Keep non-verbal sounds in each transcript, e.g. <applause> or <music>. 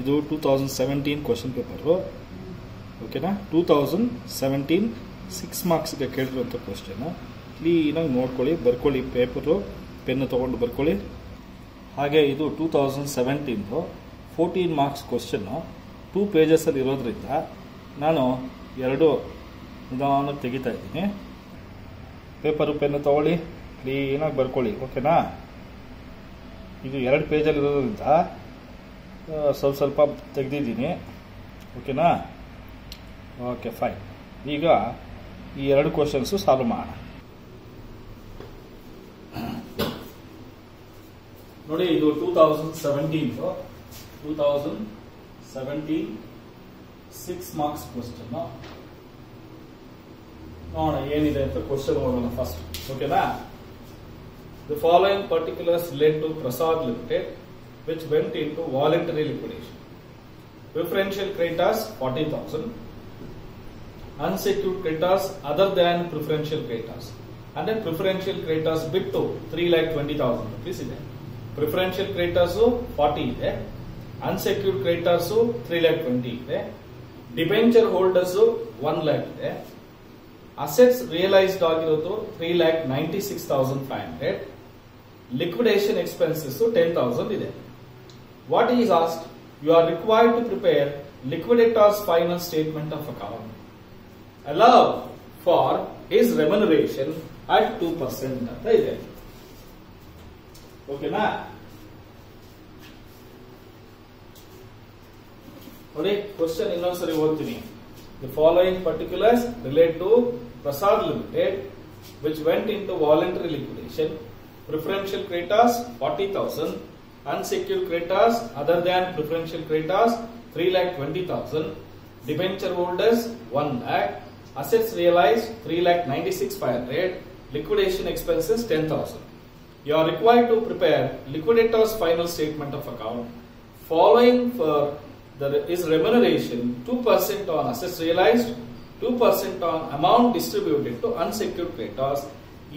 ಇದು two thousand seventeen question paper ಓಕೆನಾ two thousand seventeen six ಮಾರ್ಕ್ಸ್ಗೆ ಕೇಳಿರುವಂಥ ಕ್ವಶನ್ ಕ್ಲೀನಾಗಿ ನೋಡ್ಕೊಳ್ಳಿ, ಬರ್ಕೊಳ್ಳಿ ಪೇಪರು ಪೆನ್ನು ತೊಗೊಂಡು ಬರ್ಕೊಳ್ಳಿ. ಹಾಗೆ ಇದು ಟೂ ತೌಸಂಡ್ ಸೆವೆಂಟೀನ್ದು ಫೋರ್ಟೀನ್ ಮಾರ್ಕ್ಸ್ ಕ್ವಶನ್ನು ಟೂ ಪೇಜಸಲ್ಲಿ ಇರೋದ್ರಿಂದ ನಾನು ಎರಡು ನಿಧಾನಕ್ಕೆ ತೆಗಿತಾ ಇದ್ದೀನಿ. ಪೇಪರು ಪೆನ್ನು ತೊಗೊಳ್ಳಿ, ಕ್ಲೀನಾಗಿ ಬರ್ಕೊಳ್ಳಿ. ಓಕೆನಾ ಇದು ಎರಡು ಪೇಜಲ್ಲಿ ಇರೋದ್ರಿಂದ ಸ್ವಲ್ಪ ಸ್ವಲ್ಪ ತೆಗೆದಿದ್ದೀನಿ. ಓಕೆನಾ? Okay, fine. ಈಗ ಈ ಎರಡು ಕ್ವಶನ್ಸು ಸಾಲ್ವ್ ಮಾಡೋಣ. ನೋಡಿ, ಇದು two thousand seventeen two thousand seventeen six marks question ನೋಡೋಣ, ಏನಿದೆ ಅಂತ ಕ್ವಶನ್ ನೋಡೋಣ ಫಸ್ಟ್ ಓಕೆನಾ? The following particulars led to Prasad limited which went into voluntary liquidation preferential creditors forty thousand unsecured creditors, other than preferential creditors. And then preferential creditors ಬಿಟ್ಟು three lakh twenty thousand rupees ಇದೆ. Preferential creditors forty ಇದೆ. Unsecured creditors three lakh twenty ಇದೆ. Debenture holders one lakh ಇದೆ. Assets realised ಆಗಿರೋದು three lakh ninety six thousand five hundred liquidation expenses ten thousand ಇದೆ. what is asked you are required to prepare liquidator's final statement of account allow for his remuneration at 2% ಅಂತ ಇದೆ ಓಕೆನಾ ನೋಡಿ question ಇನ್ನೊಂದ್ಸರಿ ಓದ್ತೀನಿ the following particulars relate to Prasad limited which went into voluntary liquidation preferential creditors forty thousand unsecured creditors other than preferential creditors 3 lakh 20,000 debenture holders 1 lakh. Assets realized 3 lakh 96 500 liquidation expenses 10,000 you are required to prepare liquidator's final statement of account. Following for the is remuneration 2% on assets realized 2% on amount distributed to unsecured creditors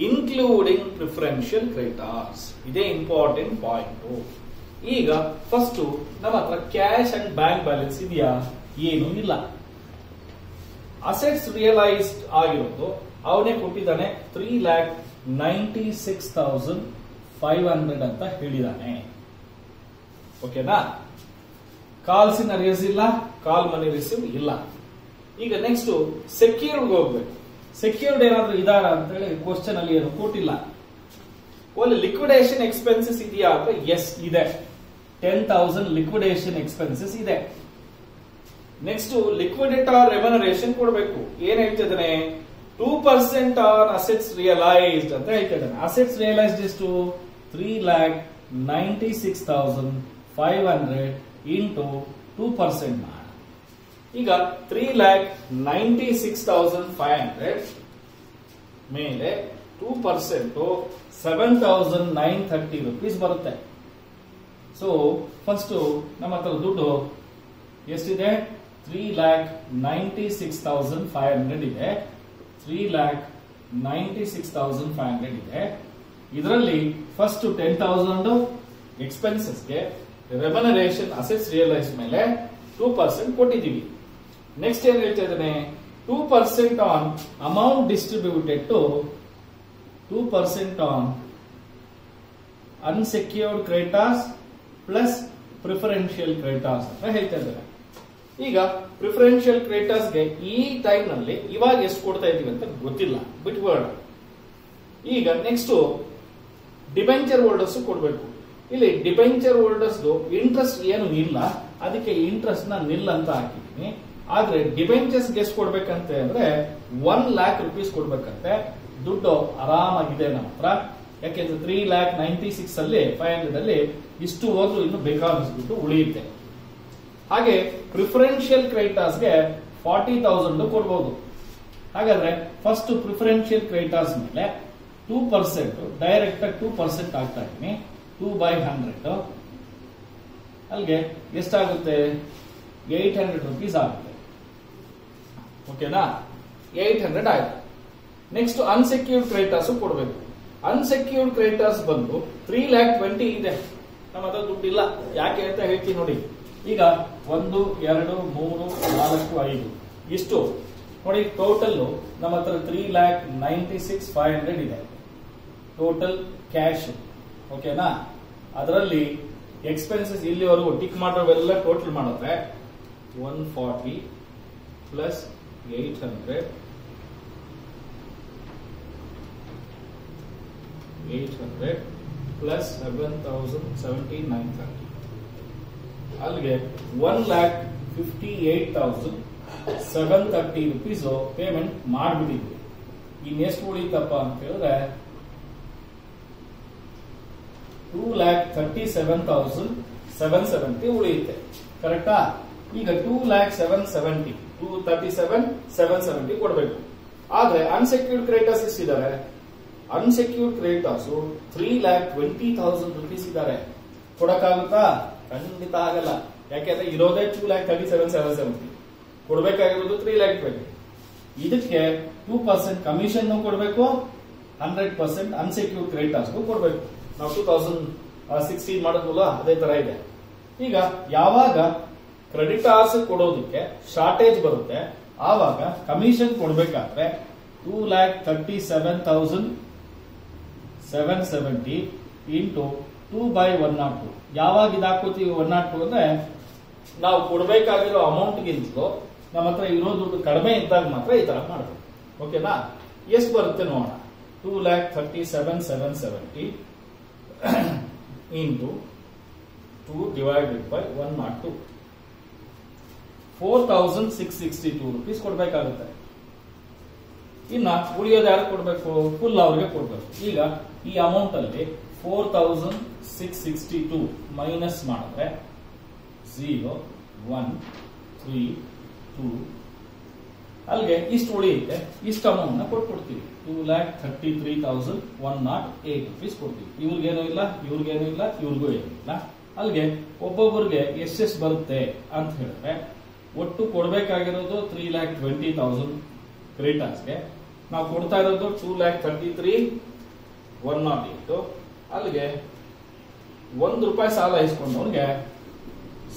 including preferential creditors ಇದೇ important point ಈಗ first ನಮ್ಮ ಹತ್ರ cash and bank balance ಇದೆಯಾ? ಏನು ಇಲ್ಲ. Assets realised ಆಗಿರೋದು ಅವನೇ ಕೊಟ್ಟಿದ್ದಾನೆ three lakh ninety six thousand five hundred ಅಂತ ಹೇಳಿದಾನೆ. ಓಕೆನಾ ಕಾಲ್ಸಿನ ರೇಸ್ ಇಲ್ಲ, ಕಾಲ್ ಮನಿ ರಿಸೀವ್ ಇಲ್ಲ. ಈಗ ನೆಕ್ಸ್ಟ್ ಸೆಕ್ಯೂರ್ಡ್ ಹೋಗ್ಬೇಕು. ಸೆಕ್ಯೂರ್ಡ್ ಏನಾದ್ರೂ ಇದಾರ ಅಂತ ಹೇಳಿ ಕ್ವಶನ್ ಅಲ್ಲಿ ಏನು ಕೊಟ್ಟಿಲ್ಲ. ಒಂದು ಲಿಕ್ವಿಡೇಷನ್ ಎಕ್ಸ್ಪೆನ್ಸಸ್ ಇದೆಯಾ ಅಂತ ಎಸ್ ಇದೆ. ಟೆನ್ ತೌಸಂಡ್ ಲಿಕ್ವಿಡೇಷನ್ ಎಕ್ಸ್ಪೆನ್ಸಸ್ ಇದೆ. ನೆಕ್ಸ್ಟ್ ಆರ್ ರೆಮನರೇಷನ್ ಕೊಡಬೇಕು. ಏನ್ ಹೇಳ್ತಿದ್ದಾನೆ? Two percent on assets realised ಅಂತ ಹೇಳ್ತಿದ್ದಾನೆ. ಅಸೆಟ್ಸ್ ರಿಯಲೈಸ್ಡ್ ಎಷ್ಟು? Three lakh ninety six thousand five hundred into two percent ಈಗ three lakh ninety six thousand five hundred ಮೇಲೆ two percent seven thousand nine thirty rupees ಬರುತ್ತೆ. So first ನಮ್ಮ ಹತ್ರ ದುಡ್ಡು ಎಷ್ಟಿದೆ? Three lakh ninety six thousand five hundred ಇದೆ. Three lakh ninety six thousand five hundred ಇದೆ. ಇದರಲ್ಲಿ ಫಸ್ಟ್ ಟೆನ್ ತೌಸಂಡ್ ಎಕ್ಸ್ಪೆನ್ಸಸ್ಗೆ ರೆಮನರೇಷನ್ ಅಸೆಟ್ಸ್ ರಿಯಲೈಸ್ ಮೇಲೆ ಟೂ ಪರ್ಸೆಂಟ್ ಕೊಟ್ಟಿದ್ದೀವಿ. ನೆಕ್ಸ್ಟ್ ಏನ್ ಹೇಳ್ತಾ ಇದ್ದಾನೆ two percent on amount distributed to two percent on unsecured creditors plus preferential creditors ಅಂತ ಹೇಳ್ತಾ ಇದ್ದಾರೆ ಈಗ ಪ್ರಿಫರೆನ್ಷಿಯಲ್ಗೆ ಈ ಟೈಮ್ನಲ್ಲಿ ಇವಾಗ ಎಷ್ಟು ಕೊಡ್ತಾ ಇದೀವಿ ಅಂತ ಗೊತ್ತಿಲ್ಲ. ಬಿಟ್ಬೇಡ ಈಗ ನೆಕ್ಸ್ಟ್ ಡಿಬೆಂಚರ್ ಹೋಲ್ಡರ್ಸ್ ಕೊಡಬೇಕು. ಇಲ್ಲಿ ಡಿಬೆಂಚರ್ ಹೋಲ್ಡರ್ಸ್ ಇಂಟ್ರೆಸ್ಟ್ ಏನು ಇಲ್ಲ. ಅದಕ್ಕೆ ಇಂಟ್ರೆಸ್ಟ್ನ ನಿಲ್ ಅಂತ ಹಾಕಿದೀನಿ ಆದ್ರೆ ಡಿಬೆಂಚರ್ಸ್ ಗೆಸ್ಟ್ ಕೊಡ್ಬೇಕಂತೆ ಅಂದ್ರೆ ಒನ್ ಲ್ಯಾಕ್ ರುಪೀಸ್ ಕೊಡ್ಬೇಕಂತೆ. ದುಡ್ಡು ಆರಾಮಾಗಿದೆ ನಮ್ಮ ಹತ್ರ. ಯಾಕೆಂದ್ರೆ ತ್ರೀ ಲ್ಯಾಕ್ ನೈಂಟಿ ಸಿಕ್ಸ್ ಅಲ್ಲಿ ಫೈವ್ ಹಂಡ್ರೆಡ್ ಅಲ್ಲಿ ಇಷ್ಟು ಹೋದ್ರು ಇನ್ನು ಬೇಕಾದಷ್ಟು ದುಡ್ಡು ಉಳಿಯುತ್ತೆ. ಹಾಗೆ ಪ್ರಿಫರೆನ್ಷಿಯಲ್ ಕ್ರೆಡಿಟರ್ಸ್ಗೆ ಫಾರ್ಟಿ ತೌಸಂಡ್ ಕೊಡ್ಬೋದು. ಹಾಗಾದ್ರೆ ಫಸ್ಟ್ ಪ್ರಿಫರೆನ್ಷಿಯಲ್ ಕ್ರೆಡಿಟರ್ಸ್ ಮೇಲೆ two percent direct two percent ಆಗ್ತಾ ಇದ್ದೀನಿ ಟೂ ಬೈ ಹಂಡ್ರೆಡ್ ಅಲ್ಲಿಗೆ ಎಷ್ಟಾಗುತ್ತೆ? ಏಟ್ ಹಂಡ್ರೆಡ್ ರುಪೀಸ್ ಆಗುತ್ತೆ. ಓಕೆನಾ ಏಟ್ ಹಂಡ್ರೆಡ್ ಆಯ್ತು. ನೆಕ್ಸ್ಟ್ ಅನ್ಸೆಕ್ಯೂರ್ಡ್ ಕ್ರೆಡಿಟರ್ಸ್ ಕೊಡಬೇಕು. ಅನ್ಸೆಕ್ಯೂರ್ಡ್ ಕ್ರೆಡಿಟರ್ಸ್ ಬಂದು ತ್ರೀ ಲ್ಯಾಕ್ ಟ್ವೆಂಟಿ ಇದೆ. ನಮ್ಮ ಹತ್ರ ದುಡ್ಡಿಲ್ಲ. ಯಾಕೆ ಅಂತ ಹೇಳ್ತೀನಿ ನೋಡಿ. ಈಗ ಒಂದು, ಎರಡು, ಮೂರು, ನಾಲ್ಕು, ಐದು. ಇಷ್ಟು. ನೋಡಿ ಟೋಟಲ್ ನಮ್ಮ ಹತ್ರ three lakh ninety six five hundred ಇದೆ ಟೋಟಲ್ ಕ್ಯಾಶ್ ಓಕೆನಾ ಅದರಲ್ಲಿ ಎಕ್ಸ್ಪೆನ್ಸಸ್ ಇಲ್ಲಿವರೆಗೂ ಟಿಕ್ ಮಾಡೋವೆಲ್ಲ ಟೋಟಲ್ ಮಾಡಿದ್ರೆ one forty plus eight hundred eight hundred plus seven thousand seventy nine thirty ಅಲ್ಲಿಗೆ one lakh fifty eight thousand seven thirty rupees payment ಮಾಡಿಬಿಟ್ಟಿದ್ವಿ. ಇನ್ನೆಷ್ಟು ಉಳಿತಪ್ಪ ಅಂತ ಹೇಳಿದ್ರೆ two lakh thirty seven thousand seven seventy ಉಳಿಯುತ್ತೆ ಕರೆಕ್ಟಾ ಈಗ two lakh seven seventy two thirty seven seven seventy ಕೊಡಬೇಕು. ಆದ್ರೆ unsecured creditors ಎಷ್ಟಿದ್ದಾರೆ unsecured creditors three lakh twenty thousand rupees ಇದ್ದಾರೆ ಕೊಡಕ್ಕಾಗುತ್ತಾ? ಖಂಡಿತ ಆಗಲ್ಲ. ಯಾಕೆಂದ್ರೆ ಇರೋದೇ two lakh thirty seven seven seventy ಕೊಡಬೇಕಾಗಿರೋದು three lakh twenty ಇದಕ್ಕೆ ಟೂ ಪರ್ಸೆಂಟ್ ಕಮಿಷನ್ ಕೊಡಬೇಕು ಹಂಡ್ರೆಡ್ ಪರ್ಸೆಂಟ್ ಅನ್ಸೆಕ್ಯೂರ್ಡ್ ಕ್ರೆಡಿಟರ್ಸ್ ಕೊಡಬೇಕು. ನಾವು ಟೂ ತೌಸಂಡ್ ಸಿಕ್ಸ್ಟೀನ್ ಮಾಡಿದ್ವಲ್ಲ, ಅದೇ ತರ ಇದೆ. ಈಗ ಯಾವಾಗ ಕ್ರೆಡಿಟಾರ್ಸ್ ಕೊಡೋದಕ್ಕೆ ಶಾರ್ಟೇಜ್ ಬರುತ್ತೆ. ಆವಾಗ ಕಮಿಷನ್ ಕೊಡಬೇಕಾದ್ರೆ two lakh thirty seven thousand seven seventy into two by one nought two ಯಾವಾಗ ಇದಾಕೋತೀವಿ ಒನ್ ನಾಟ್ ಟು ಅಂದ್ರೆ ನಾವು ಕೊಡಬೇಕಾಗಿರೋ ಅಮೌಂಟ್ಗಿಂತಲೂ ನಮ್ಮ ಹತ್ರ ಇರೋ ದುಡ್ಡು ಕಡಿಮೆ ಇದ್ದಾಗ ಮಾತ್ರ ಈ ತರ ಮಾಡಬೇಕು ಓಕೆನಾ? ಎಷ್ಟು ಬರುತ್ತೆ ನೋಡೋಣ. Two lakh thirty seven seven seventy into two divided by one nought two four thousand six sixty two rupees ಕೊಡಬೇಕಾಗುತ್ತೆ. ಇನ್ನ ಉಳಿಯೋದು ಯಾರು ಕೊಡಬೇಕು? ಫುಲ್ ಅವ್ರಿಗೆ ಕೊಡಬೇಕು. ಈಗ ಈ ಅಮೌಂಟ್ ಅಲ್ಲಿ four thousand six sixty two minus ಮಾಡಿದ್ರೆ ಝೀರೋ ಒನ್ ತ್ರೀ ಟೂ ಅಲ್ಲಿಗೆ ಇಷ್ಟು ಉಳಿಯುತ್ತೆ. ಇಷ್ಟು ಅಮೌಂಟ್ನ ಕೊಟ್ಬಿಡ್ತೀವಿ. Two lakh thirty three thousand one nought eight rupees ಕೊಡ್ತೀವಿ. ಇವ್ರಿಗೇನು ಇಲ್ಲ? ಇವ್ರಿಗೇನು ಇಲ್ಲ? ಇವ್ರಿಗೂ ಏನೂ ಇಲ್ಲ ಅಲ್ಲಿಗೆ ಒಬ್ಬೊಬ್ಬರಿಗೆ ಎಷ್ಟೆಷ್ಟು ಬರುತ್ತೆ ಅಂತ ಹೇಳಿದ್ರೆ ಒಟ್ಟು ಕೊಡಬೇಕಾಗಿರೋದು ತ್ರೀ ಲ್ಯಾಕ್ ಟ್ವೆಂಟಿ ತೌಸಂಡ್ ಕ್ರೇಟಾಸ್ಗೆ ನಾವು ಕೊಡ್ತಾ ಇರೋದು two lakh thirty three one nought eight ಅಲ್ಲಿಗೆ ಒಂದು ರೂಪಾಯಿ ಸಾಲ ಇಸ್ಕೊಂಡವ್ರಿಗೆ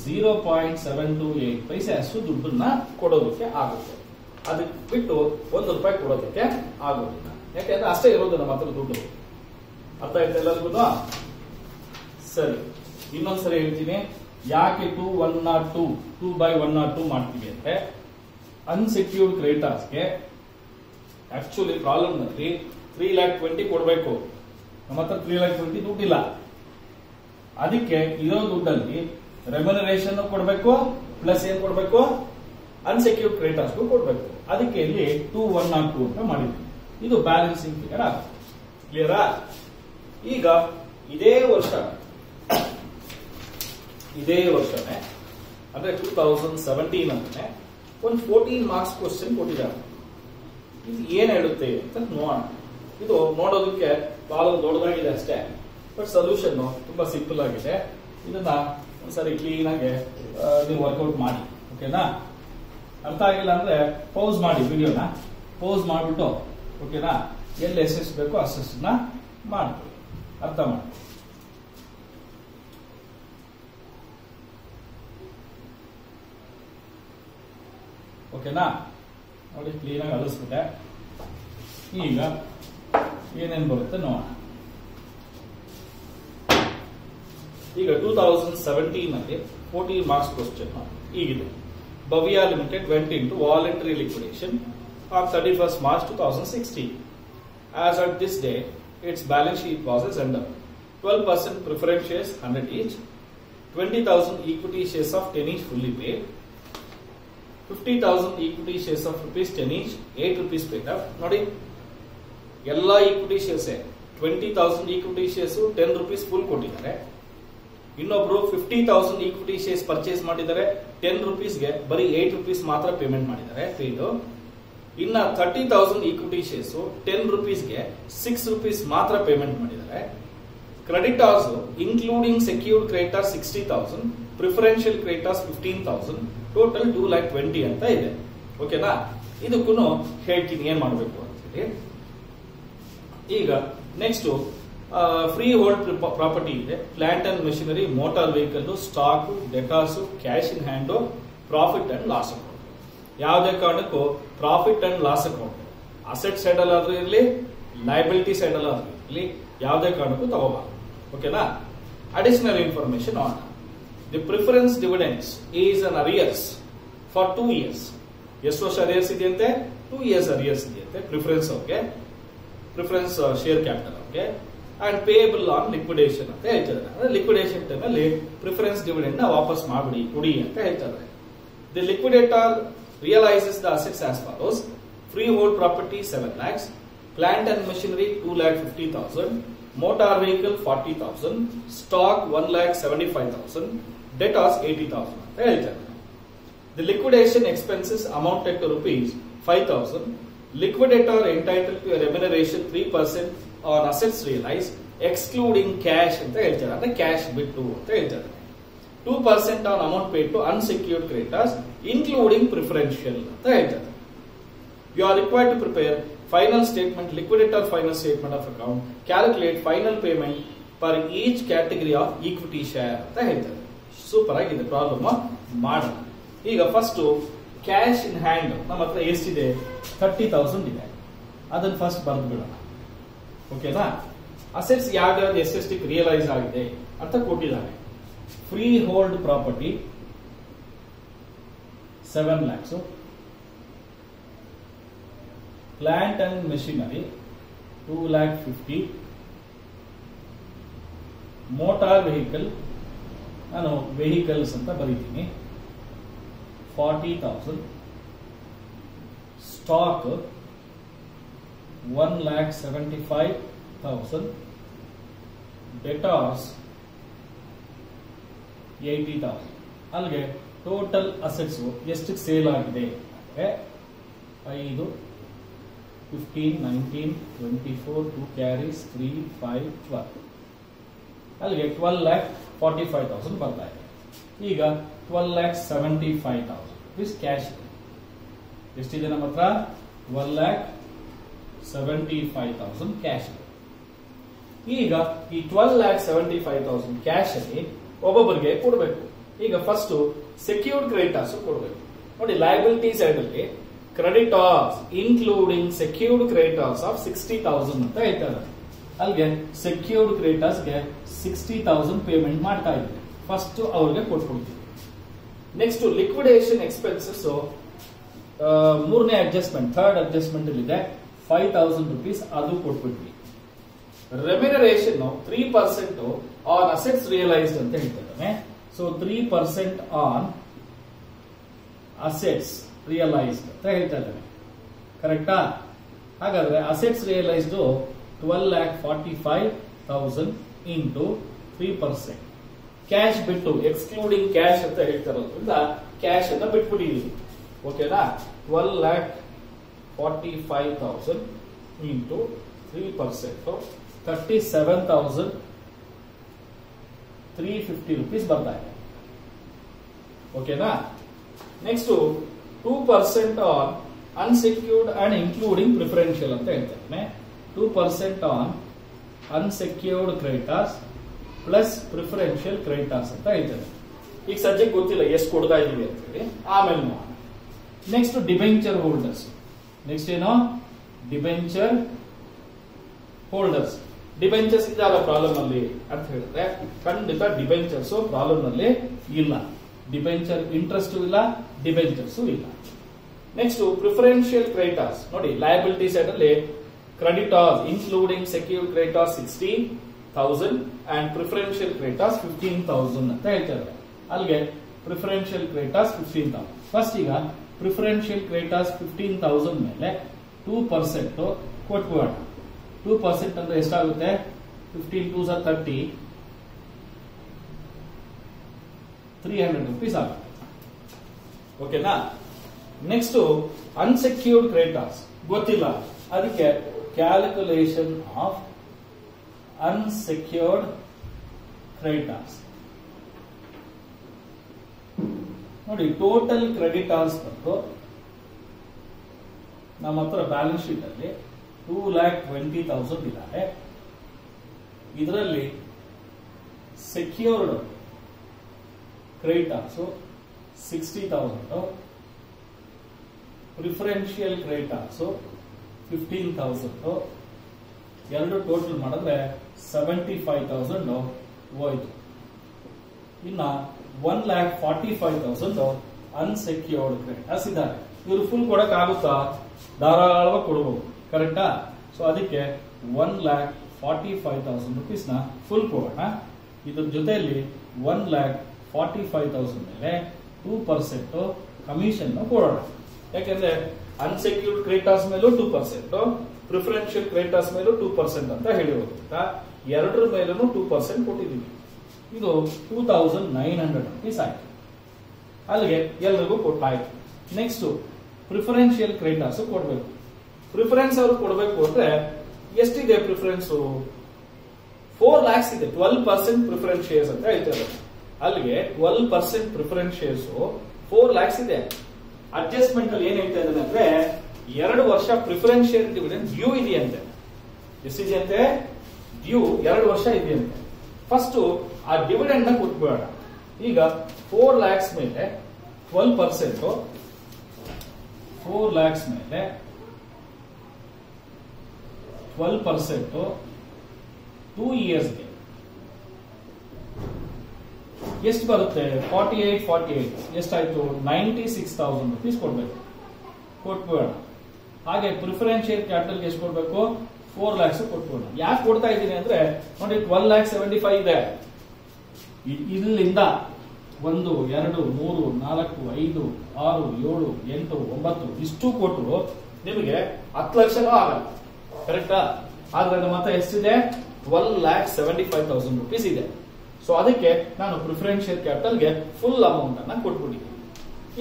zero point seven two eight ಪೈಸೆ ಅಷ್ಟು ದುಡ್ಡನ್ನ ಕೊಡೋದಕ್ಕೆ ಆಗುತ್ತೆ. ಅದಕ್ಕೆ ಬಿಟ್ಟು ಒಂದು ರೂಪಾಯಿ ಕೊಡೋದಕ್ಕೆ ಆಗೋದಿಲ್ಲ. ಯಾಕೆಂದ್ರೆ ಅಷ್ಟೇ ಇರೋದು ನಮ್ಮ ಹತ್ರ ದುಡ್ಡು. ಅರ್ಥ ಆಯ್ತಾ ಎಲ್ಲರಿಗೂ? ಸರಿ. ಇನ್ನೊಂದ್ಸರಿ ಹೇಳ್ತೀನಿ. ಯಾಕೆ two one nought two two by one nought two ಮಾಡ್ತೀವಿ ಅಂದ್ರೆ ಅನ್ಸೆಕ್ಯೂರ್ಡ್ ಕ್ರೇಟರ್ಸ್ಗೆ ಆಕ್ಚುಲಿ ಪ್ರಾಬ್ಲಮ್ನಲ್ಲಿ ತ್ರೀ ಲ್ಯಾಕ್ ಟ್ವೆಂಟಿ ಕೊಡಬೇಕು. ನಮ್ಮ ಹತ್ರ ತ್ರೀ ಲ್ಯಾಕ್ ಟ್ವೆಂಟಿ ದುಡ್ಡಿಲ್ಲ. ಅದಕ್ಕೆ ಇರೋ ದುಡ್ಡಲ್ಲಿ ರೆಮ್ಯುನರೇಷನ್ ಕೊಡಬೇಕು ಪ್ಲಸ್ ಏನ್ ಕೊಡಬೇಕು? ಅನ್ಸೆಕ್ಯೂರ್ಡ್ ಕ್ರೇಟರ್ಸ್ಗೂ ಕೊಡಬೇಕು. ಅದಕ್ಕೆ ಇಲ್ಲಿ ಟೂ ಒನ್ ನಾಟ್ ಟೂ ಅಂತ ಮಾಡಿದ್ವಿ. ಇದು ಬ್ಯಾಲೆನ್ಸಿಂಗ್ ಫಿಗರ್ ಆಗುತ್ತೆ. ಕ್ಲಿಯರಾ ಈಗ ಇದೇ ವರ್ಷ ಇದೇ ವರ್ಷನೇ, ಅಂದ್ರೆ ಟೂ ತೌಸಂಡ್ ಸೆವೆಂಟೀನ್ ಅಂತಾನೆ ಒಂದು ಫೋರ್ಟೀನ್ ಮಾರ್ಕ್ಸ್ ಕ್ವಶನ್ ಕೊಟ್ಟಿದ್ದಾರೆ. ಇದು ಏನ್ ಹೇಳುತ್ತೆ ಅಂತ ನೋಡೋಣ. ಇದು ನೋಡೋದಕ್ಕೆ ಬಹಳ ದೊಡ್ಡದಾಗಿದೆ ಅಷ್ಟೇ ಬಟ್ ಸೊಲ್ಯೂಷನ್ ತುಂಬಾ ಸಿಂಪಲ್ ಆಗಿದೆ. ಇದನ್ನ ಒಂದ್ಸರಿ ಕ್ಲೀನ್ ಆಗಿ ನೀವು ವರ್ಕೌಟ್ ಮಾಡಿ ಓಕೆನಾ ಅರ್ಥ ಆಗಿಲ್ಲ ಅಂದ್ರೆ ಪೌಸ್ ಮಾಡಿ ವಿಡಿಯೋನ ಪೌಸ್ ಮಾಡ್ಬಿಟ್ಟು ಓಕೆನಾ ಎಲ್ಲಿ ಎಷ್ಟೆಷ್ಟು ಬೇಕೋ ಅಷ್ಟೆಷ್ಟನ್ನ ಮಾಡ್ಕೊಳ್ಳಿ ಅರ್ಥ ಮಾಡಿ ಓಕೆನಾ? ನೋಡಿ ಕ್ಲೀನ್ ಆಗಿ ಅಳಿಸ್ಬಿಟ್ಟೆ ಈಗ ಏನೇನ್ ಬರುತ್ತೆ ನೋಡೋಣ. ಈಗ ಟೂ ತೌಸಂಡ್ ಸೆವೆಂಟೀನ್ ಅಲ್ಲಿ forty marks question ಈಗಿದೆ. Bhavya limited went into voluntary liquidation on thirty first March two thousand sixteen as at this day its balance sheet was under under. 12% preference hundred 100 each, 20,000 equity shares of 10 each fully paid, 50,000 thousand equity of of 10 each, 8 rupees paid up. ನೋಡಿ ಎಲ್ಲ equity shares twenty thousand equity shares ten rupees full ಕೊಟ್ಟಿದ್ದಾರೆ. ಇನ್ನೊಬ್ರು fifty thousand equity shares purchase ಮಾಡಿದ್ದಾರೆ ten ರುಪೀಸ್ಗೆ ಬರೀ eight rupees ಮಾತ್ರ payment ಮಾಡಿದ್ದಾರೆ paid ಇನ್ನ thirty thousand equity shares ten ರುಪೀಸ್ಗೆ six rupees ಮಾತ್ರ ಪೇಮೆಂಟ್ ಮಾಡಿದ್ದಾರೆ. Creditors including secured creditor sixty thousand preferential creditors fifteen thousand total two lakh twenty ಅಂತ ಇದೆ. ಓಕೆನಾ ಇದಕ್ಕೂ ಹೇಳ್ತೀನಿ ಏನ್ ಮಾಡಬೇಕು ಅಂತ ಹೇಳಿ ಈಗ ನೆಕ್ಸ್ಟ್ ಫ್ರೀ ಹೋಲ್ಡ್ ಪ್ರಾಪರ್ಟಿ ಇದೆ. Plant and machinery motor vehicle stock debtors cash in hand profit and loss account ಯಾವುದೇ ಕಾರಣಕ್ಕೂ profit and loss account asset side ಅಲ್ಲಾದ್ರೂ ಇರಲಿ ಲೈಬಿಲಿಟಿ ಸೈಡ್ ಅಲ್ಲಾದ್ರೂ ಇರಲಿ, ಯಾವುದೇ ಕಾರಣಕ್ಕೂ ತಗೋಬಾರ್ದು. ಓಕೆನಾ additional information on the preference dividends is in arrears for two years ಎಷ್ಟು ವರ್ಷ ಅರಿಯರ್ಸ್ ಇದೆಯಂತೆ ಟೂ ಇಯರ್ಸ್ ಅರಿಯರ್ಸ್ ಇದೆಯಂತೆ ಪ್ರಿಫರೆನ್ಸ್ ಅವ್ರಿಗೆ ಪ್ರಿಫರೆನ್ಸ್ ಶೇರ್ ಕ್ಯಾಪಿಟಲ್ ಅವ್ರಿಗೆ ಅಂಡ್ ಪೇಬಲ್ ಆನ್ ಲಿಕ್ವಿಡೇಷನ್ ಅಂತ ಹೇಳ್ತಾರೆ ಅಂದ್ರೆ ಲಿಕ್ವಿಡೇಷನ್ ಟೈಮ್ ಅಲ್ಲಿ ಪ್ರಿಫರೆನ್ಸ್ ಡಿವಿಡೆಂಡ್ ವಾಪಸ್ ಮಾಡ್ಬಿಡಿ, ಕೊಡಿ ಅಂತ ಹೇಳ್ತಾರೆ the liquidator realises the assets as follows free hold property seven lakhs plant and machinery two lakh fifty thousand motor vehicle forty thousand stock one lakh seventy five thousand debtors eighty thousand ಅಂತ ಹೇಳ್ತಾರೆ The liquidation expenses amounted to rupees 5000. Liquidator entitled to a remuneration 3% on assets realized, excluding cash. ಅಂತ ಹೇಳ್ತಾರೆ ಅಂದ್ರೆ cash ಬಿಟ್ಟು ಅಂತ ಹೇಳ್ತಾರೆ two percent on amount paid to unsecured creditors including preferential ಅಂತ ಹೇಳ್ತಾರೆ you are required to prepare final statement liquidator final statement of account calculate final payment per each category of equity share ಅಂತ ಹೇಳ್ತಾರೆ super ಆಗಿದೆ problem ಮಾಡೋಣ. ಈಗ first cash in hand ನಮ್ಮ ಹತ್ರ ಎಷ್ಟಿದೆ? ತರ್ಟಿ ತೌಸಂಡ್ ಇದೆ. ಅದನ್ನ ಫಸ್ಟ್ ಬರೆದು ಬಿಡೋಣ. ಓಕೆನಾ ಅಸೆಟ್ಸ್ ಯಾವ್ಯಾವ್ದು ಎಷ್ಟೆಷ್ಟಕ್ಕೆ ರಿಯಲೈಸ್ ಆಗಿದೆ ಅಂತ ಕೊಟ್ಟಿದ್ದಾರೆ. Freehold property seven lakhs plant and machinery two lakh fifty motor vehicle ನಾನು ವೆಹಿಕಲ್ಸ್ ಅಂತ ಬರೀತೀನಿ. Forty thousand stock one lakh seventy five thousand debtors eighty thousand ಅಲ್ಲಿಗೆ ಟೋಟಲ್ ಅಸೆಟ್ಸ್ ಎಷ್ಟು ಸೇಲ್ ಆಗಿದೆ ಐದು fifteen nineteen twenty four two carries three five twelve ಅಲ್ಲಿಗೆ twelve lakh forty five thousand ಬರ್ತಾ ಇದೆ. ಈಗ twelve lakh seventy five thousand rupees cash ಎಷ್ಟಿದೆ ನಮ್ಮ ಹತ್ರ? One lakh seventy five thousand cash ಈಗ ಈ twelve lakh seventy five thousand cash ಅಲ್ಲಿ ಒಬ್ಬೊಬ್ಬರಿಗೆ ಕೊಡಬೇಕು. ಈಗ ಫಸ್ಟ್ ಸೆಕ್ಯೂರ್ಡ್ ಕ್ರೆಡಿಟರ್ಸ್ ಕೊಡಬೇಕು. ನೋಡಿ ಲಯಬಿಲಿಟಿ ಸೈಡ್ ಅಲ್ಲಿ of including secured creditors of sixty thousand ಅಂತ ಹೇಳ್ತಾರೆ ಅಲ್ಲಿಗೆ ಸೆಕ್ಯೂರ್ಡ್ ಕ್ರೆಡಿಟರ್ಸ್ಗೆ ಸಿಕ್ಸ್ಟಿ ತೌಸಂಡ್ ಪೇಮೆಂಟ್ ಮಾಡ್ತಾ ಇದ್ದೀವಿ ಫಸ್ಟ್ ಅವ್ರಿಗೆ ಕೊಟ್ಬಿಡ್ತೀವಿ ನೆಕ್ಸ್ಟ್ ಲಿಕ್ವಿಡೇಷನ್ ಎಕ್ಸ್ಪೆನ್ಸಸ್ ಮೂರನೇ ಅಡ್ಜಸ್ಟ್ಮೆಂಟ್ ಥರ್ಡ್ ಅಡ್ಜಸ್ಟ್ಮೆಂಟ್ ಇದೆ. ಫೈವ್ ತೌಸಂಡ್ ರುಪೀಸ್ ಅದು ಕೊಟ್ಬಿಟ್ವಿ. Remuneration three percent on assets realised ಅಂತ ಹೇಳ್ತಾರೆ. So three percent on assets realised ಅಂತ ಹೇಳ್ತಾ ಇದ್ದಾನೆ ಕರೆಕ್ಟಾ ಹಾಗಾದ್ರೆ assets realised twelve lakh forty five thousand into three percent cash ಬಿಟ್ಟು ಎಕ್ಸ್ಕ್ಲೂಡಿಂಗ್ ಕ್ಯಾಶ್ ಅಂತ ಹೇಳ್ತಾರೋದ್ರಿಂದ ಕ್ಯಾಶ್ ಅನ್ನ ಬಿಟ್ಬಿಟ್ಟಿದೀವಿ. ಓಕೆನಾ twelve lakh forty five thousand into three percent thirty seven thousand three fifty rupees ಬರ್ತಾ ಇದೆ. ಓಕೆನಾ next two percent on unsecured and including preferential ಅಂತ ಹೇಳ್ತೇನೆ. Two percent on unsecured creditors plus preferential creditors ಅಂತ ಹೇಳ್ತಾರೆ. ಈಗ ಸದ್ಯಕ್ಕೆ ಗೊತ್ತಿಲ್ಲ ಎಷ್ಟು ಕೊಡ್ತಾ ಇದೀವಿ ಅಂತ ಹೇಳಿ ಆಮೇಲೆ ನೋಡೋಣ. ನೆಕ್ಸ್ಟ್ ಡಿಬೆಂಚರ್ ಹೋಲ್ಡರ್ಸ್ ನೆಕ್ಸ್ಟ್ ಏನೋ? ಡಿಬೆಂಚರ್ ಹೋಲ್ಡರ್ಸ್ ಡಿಬೆಂಚರ್ಸ್ ಇದಾವ ಪ್ರಾಬ್ಲಮ್ ಅಲ್ಲಿ ಅಂತ ಹೇಳಿದ್ರೆ ಖಂಡಿತ ಡಿಬೆಂಚರ್ಸ್ ಪ್ರಾಬ್ಲಮ್ನಲ್ಲಿ ಇಲ್ಲ. ಡಿಬೆಂಚರ್ ಇಂಟ್ರೆಸ್ಟ್ ಇಲ್ಲ ಡಿಬೆಂಚರ್ಸ್ ಇಲ್ಲ. ನೆಕ್ಸ್ಟ್ ಪ್ರಿಫರೆನ್ಷಿಯಲ್ ಕ್ರೆಡಿಟಾರ್ಸ್ ನೋಡಿ ಲಯಬಿಲಿಟಿ ಸೈಡ್ ಅಲ್ಲಿ secure creditors sixty thousand and preferential creditors fifteen thousand ಅಂತ ಹೇಳ್ತಾರೆ. ಅಲ್ಲಿಗೆ preferential creditors fifteen thousand first ಈಗ ಪ್ರಿಫರೆನ್ಷಿಯಲ್ ಕ್ರೇಟರ್ಸ್ ಫಿಫ್ಟೀನ್ ತೌಸಂಡ್ ಮೇಲೆ ಟೂ ಪರ್ಸೆಂಟ್ ಕೊಟ್ಬಿಡೋಣ ಟೂ ಪರ್ಸೆಂಟ್ ಅಂದ್ರೆ ಎಷ್ಟಾಗುತ್ತೆ? Fifteen two sir thirty three hundred rupees ಆಗುತ್ತೆ. ಓಕೆನಾ ನೆಕ್ಸ್ಟ್ ಅನ್ಸೆಕ್ಯೂರ್ಡ್ ಕ್ರೇಟರ್ಸ್ ಗೊತ್ತಿಲ್ಲ. ಅದಕ್ಕೆ ಕ್ಯಾಲ್ಕುಲೇಷನ್ of unsecured creditors. ನೋಡಿ ಟೋಟಲ್ ಕ್ರೆಡಿಟರ್ಸ್ ಬಂದು ನಮ್ಮ ಹತ್ರ ಬ್ಯಾಲೆನ್ಸ್ ಶೀಟ್ ಅಲ್ಲಿ ಟೂ ಲ್ಯಾಕ್ ಟ್ವೆಂಟಿ ತೌಸಂಡ್ ಇದ್ದಾರೆ ಇದರಲ್ಲಿ secured creditors sixty thousand preferential creditors fifteen thousand ಎರಡು ಟೋಟಲ್ ಮಾಡಿದ್ರೆ ಸೆವೆಂಟಿ ಫೈವ್ ತೌಸಂಡ್ ಹೋಯ್ತು. ಇನ್ನ one lakh forty five thousand unsecured creditors ಇದ್ದಾರೆ. ಇವರು ಫುಲ್ ಕೊಡಕ್ ಆಗುತ್ತಾ? ಧಾರಾಳವಾಗಿ ಕೊಡಬಹುದು ಕರೆಕ್ಟಾ ಸೊ ಅದಕ್ಕೆ one lakh forty five thousand ರುಪೀಸ್ನ full ಕೊಡೋಣ. ಇದ್ರ ಜೊತೆಯಲ್ಲಿ one lakh forty five thousand ಮೇಲೆ ಟೂ ಪರ್ಸೆಂಟ್ ಕಮಿಷನ್ ಕೊಡೋಣ. ಯಾಕೆಂದ್ರೆ ಅನ್ಸೆಕ್ಯೂರ್ಡ್ ಕ್ರೇಟಾಸ್ ಮೇಲೂ ಟೂ ಪರ್ಸೆಂಟ್ ಪ್ರಿಫರೆನ್ಷಿಯಲ್ ಕ್ರೇಟಾಸ್ ಮೇಲೂ ಟೂ ಪರ್ಸೆಂಟ್ ಅಂತ ಹೇಳಿರೋದು. ಎರಡರ ಮೇಲೂ ಟೂ ಪರ್ಸೆಂಟ್ ಕೊಟ್ಟಿದ್ದೀವಿ ಇದು two thousand nine hundred rupees ಆಯ್ತು. ಅಲ್ಲಿಗೆ ಎಲ್ರಿಗೂ ಕೊಟ್ಟಾಯ್ತು ನೆಕ್ಸ್ಟ್ ಪ್ರಿಫರೆನ್ಷಿಯಲ್ ಕ್ರೇಟಾಸ್ ಕೊಡಬೇಕು. ಪ್ರಿಫರೆನ್ಸ್ ಅವರು ಕೊಡಬೇಕು ಅಂದ್ರೆ ಎಷ್ಟಿದೆ ಪ್ರಿಫರೆನ್ಸ್ ಫೋರ್ ಲ್ಯಾಕ್ಸ್ ಇದೆ. ಟ್ವೆಲ್ ಪರ್ಸೆಂಟ್ ಪ್ರಿಫರೆನ್ಸ್ ಶೇರ್ಸ್ ಅಂತ ಹೇಳ್ತಾರೆ ಅಲ್ಲಿಗೆ twelve percent preference shares four lakhs ಇದೆ. ಅಡ್ಜಸ್ಟ್ಮೆಂಟ್ ಅಲ್ಲಿ ಏನ್ ಹೇಳ್ತಾ ಇದ್ದಾನೆ ಅಂದ್ರೆ, ಎರಡು ವರ್ಷ ಪ್ರಿಫರೆನ್ಶಿಯಲ್ ಡಿವಿಡೆಂಡ್ ಡ್ಯೂ ಇದೆಯಂತೆ. ಎಷ್ಟಿದೆಯಂತೆ? ಡ್ಯೂ ಎರಡು ವರ್ಷ ಇದೆಯಂತೆ. ಫಸ್ಟ್ ಆ ಡಿವಿಡೆಂಡ್ನ ಕೊಟ್ಬಿಡೋಣ ಈಗ ಫೋರ್ ಲ್ಯಾಕ್ಸ್ ಮೇಲೆ ಟ್ವೆಲ್ ಪರ್ಸೆಂಟ್ ಫೋರ್ ಲ್ಯಾಕ್ಸ್ ಮೇಲೆ ಟ್ವೆಲ್ ಪರ್ಸೆಂಟ್ ಟೂ ಇಯರ್ಸ್ಗೆ ಎಷ್ಟು ಬರುತ್ತೆ? ಫಾರ್ಟಿ ಏಟ್ ಫಾರ್ಟಿ ಏಟ್ ಎಷ್ಟಾಯ್ತು? ನೈಂಟಿ ಸಿಕ್ಸ್ ತೌಸಂಡ್ ರುಪೀಸ್ ಕೊಡ್ಬೇಕು. ಕೊಟ್ಬಿಡೋಣ. ಹಾಗೆ ಪ್ರಿಫರೆನ್ಸ್ ಶೇರ್ ಕ್ಯಾಪಿಟಲ್ಗೆ ಎಷ್ಟು ಕೊಡ್ಬೇಕು? ಫೋರ್ ಲ್ಯಾಕ್ಸ್ ಕೊಟ್ಬಿಡೋಣ. ಯಾಕೆ ಕೊಡ್ತಾ ಇದ್ದೀನಿ ಅಂದ್ರೆ, ನೋಡಿ ಟ್ವೆಲ್ ಲ್ಯಾಕ್ ಸೆವೆಂಟಿ ಫೈವ್ ಇದೆ ಇಲ್ಲಿಂದ ಒಂದು, ಎರಡು, ಮೂರು, ನಾಲ್ಕು, ಐದು, ಆರು, ಏಳು, ಎಂಟು, ಒಂಬತ್ತು, ಇಷ್ಟು ಕೊಟ್ಟರು ನಿಮಗೆ ಹತ್ತು ಲಕ್ಷನೂ ಆಗಲ್ಲ. ಕರೆಕ್ಟಾ ಆದ್ರೆ ನಮ್ಮ ಹತ್ರ ಎಷ್ಟಿದೆ? Twelve lakh seventy five thousand rupees ಇದೆ. ಸೊ ಅದಕ್ಕೆ ನಾನು ಪ್ರಿಫರೆನ್ಷಿಯಲ್ ಕ್ಯಾಪಿಟಲ್ಗೆ ಫುಲ್ ಅಮೌಂಟ್ ಅನ್ನ ಕೊಟ್ಬಿಟ್ಟಿದ್ದೀನಿ.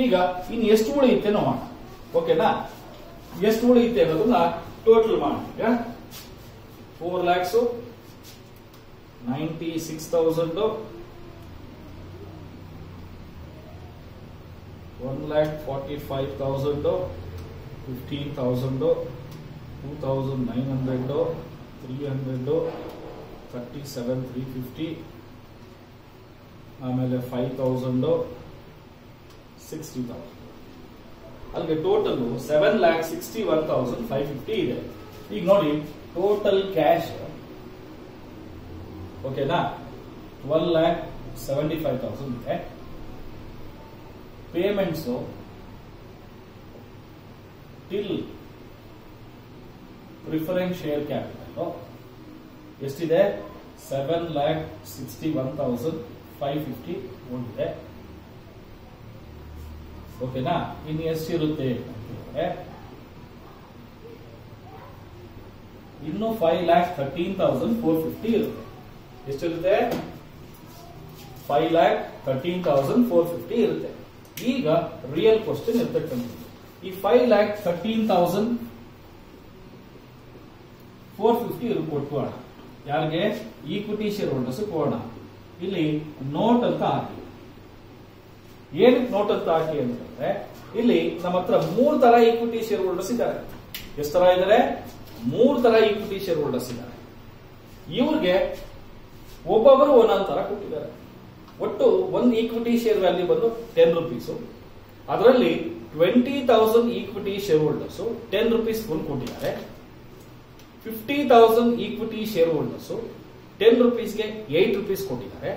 ಈಗ ಇನ್ನು ಎಷ್ಟು ಉಳಿಯುತ್ತೆ ನೋಡೋಣ ಓಕೆನಾ ಎಷ್ಟು ಉಳಿಯುತ್ತೆ ಅನ್ನೋದನ್ನ ಟೋಟಲ್ ಮಾಡೋಣ four lakhs ninety six thousand one lakh forty five thousand fifteen thousand two thousand nine hundred three hundred thirty seven three fifty ಆಮೇಲೆ ಫೈವ್ ತೌಸಂಡ್ ಸಿಕ್ಸ್ಟಿ ತೌಸಂಡ್ ಅಲ್ಲಿಗೆ total seven lakh sixty one thousand five fifty ಇದೆ. ಈಗ ನೋಡಿ total cash ಓಕೆನಾ twelve lakh seventy five thousand ಇದೆ. Payments till preference share capital ಎಷ್ಟಿದೆ? Seven lakh sixty one thousand five fifty ಉಳಿದಿದೆ ಓಕೆನಾ ಇನ್ನು ಎಷ್ಟಿರುತ್ತೆ ಅಂತಂದ್ರೆ ಇನ್ನು five lakh thirteen thousand four fifty ಇರುತ್ತೆ. ಎಷ್ಟಿರುತ್ತೆ five lakh thirteen thousand four fifty ಇರುತ್ತೆ. ಈಗ ರಿಯಲ್ ಕ್ವಶನ್ ಇರ್ತಕ್ಕಂಥದ್ದು. ಈ five lakh thirteen thousand four fifty ಕೊಟ್ಟೋಣ ಯಾರಿಗೆ? ಈಕ್ವಿಟಿ ಶೇರ್ ಹೋಲ್ಡರ್ಸ್ ಕೊಡೋಣ ಇಲ್ಲಿ ನೋಟ್ ಅಂತ ಹಾಕಿ. ಏನಕ್ಕೆ ನೋಟ್ ಅಂತ ಹಾಕಿ ಅಂತಂದ್ರೆ, ಇಲ್ಲಿ ನಮ್ಮ ಹತ್ರ ಮೂರ್ ತರ ಈಕ್ವಿಟಿ ಶೇರ್ ಹೋಲ್ಡರ್ಸ್ ಇದ್ದಾರೆ. ಎಷ್ಟು ತರ ಇದ್ದಾರೆ ಮೂರ್ ತರ ಈಕ್ವಿಟಿ ಶೇರ್ ಹೋಲ್ಡರ್ಸ್ ಇದ್ದಾರೆ. ಇವ್ರಿಗೆ ಒಬ್ಬೊಬ್ಬರು ಒಂದೊಂದು ತರ ಕೊಟ್ಟಿದ್ದಾರೆ. ಒಟ್ಟು ಒಂದು ಈಕ್ವಿಟಿ ಶೇರ್ ವ್ಯಾಲ್ಯೂ ಬಂದು ಟೆನ್ ರುಪೀಸ್ ಅದರಲ್ಲಿ twenty thousand equity share holders ten rupees full ಕೊಟ್ಟಿದ್ದಾರೆ. Fifty thousand equity share holders ten ರುಪೀಸ್ಗೆ eight rupees ಕೊಟ್ಟಿದ್ದಾರೆ.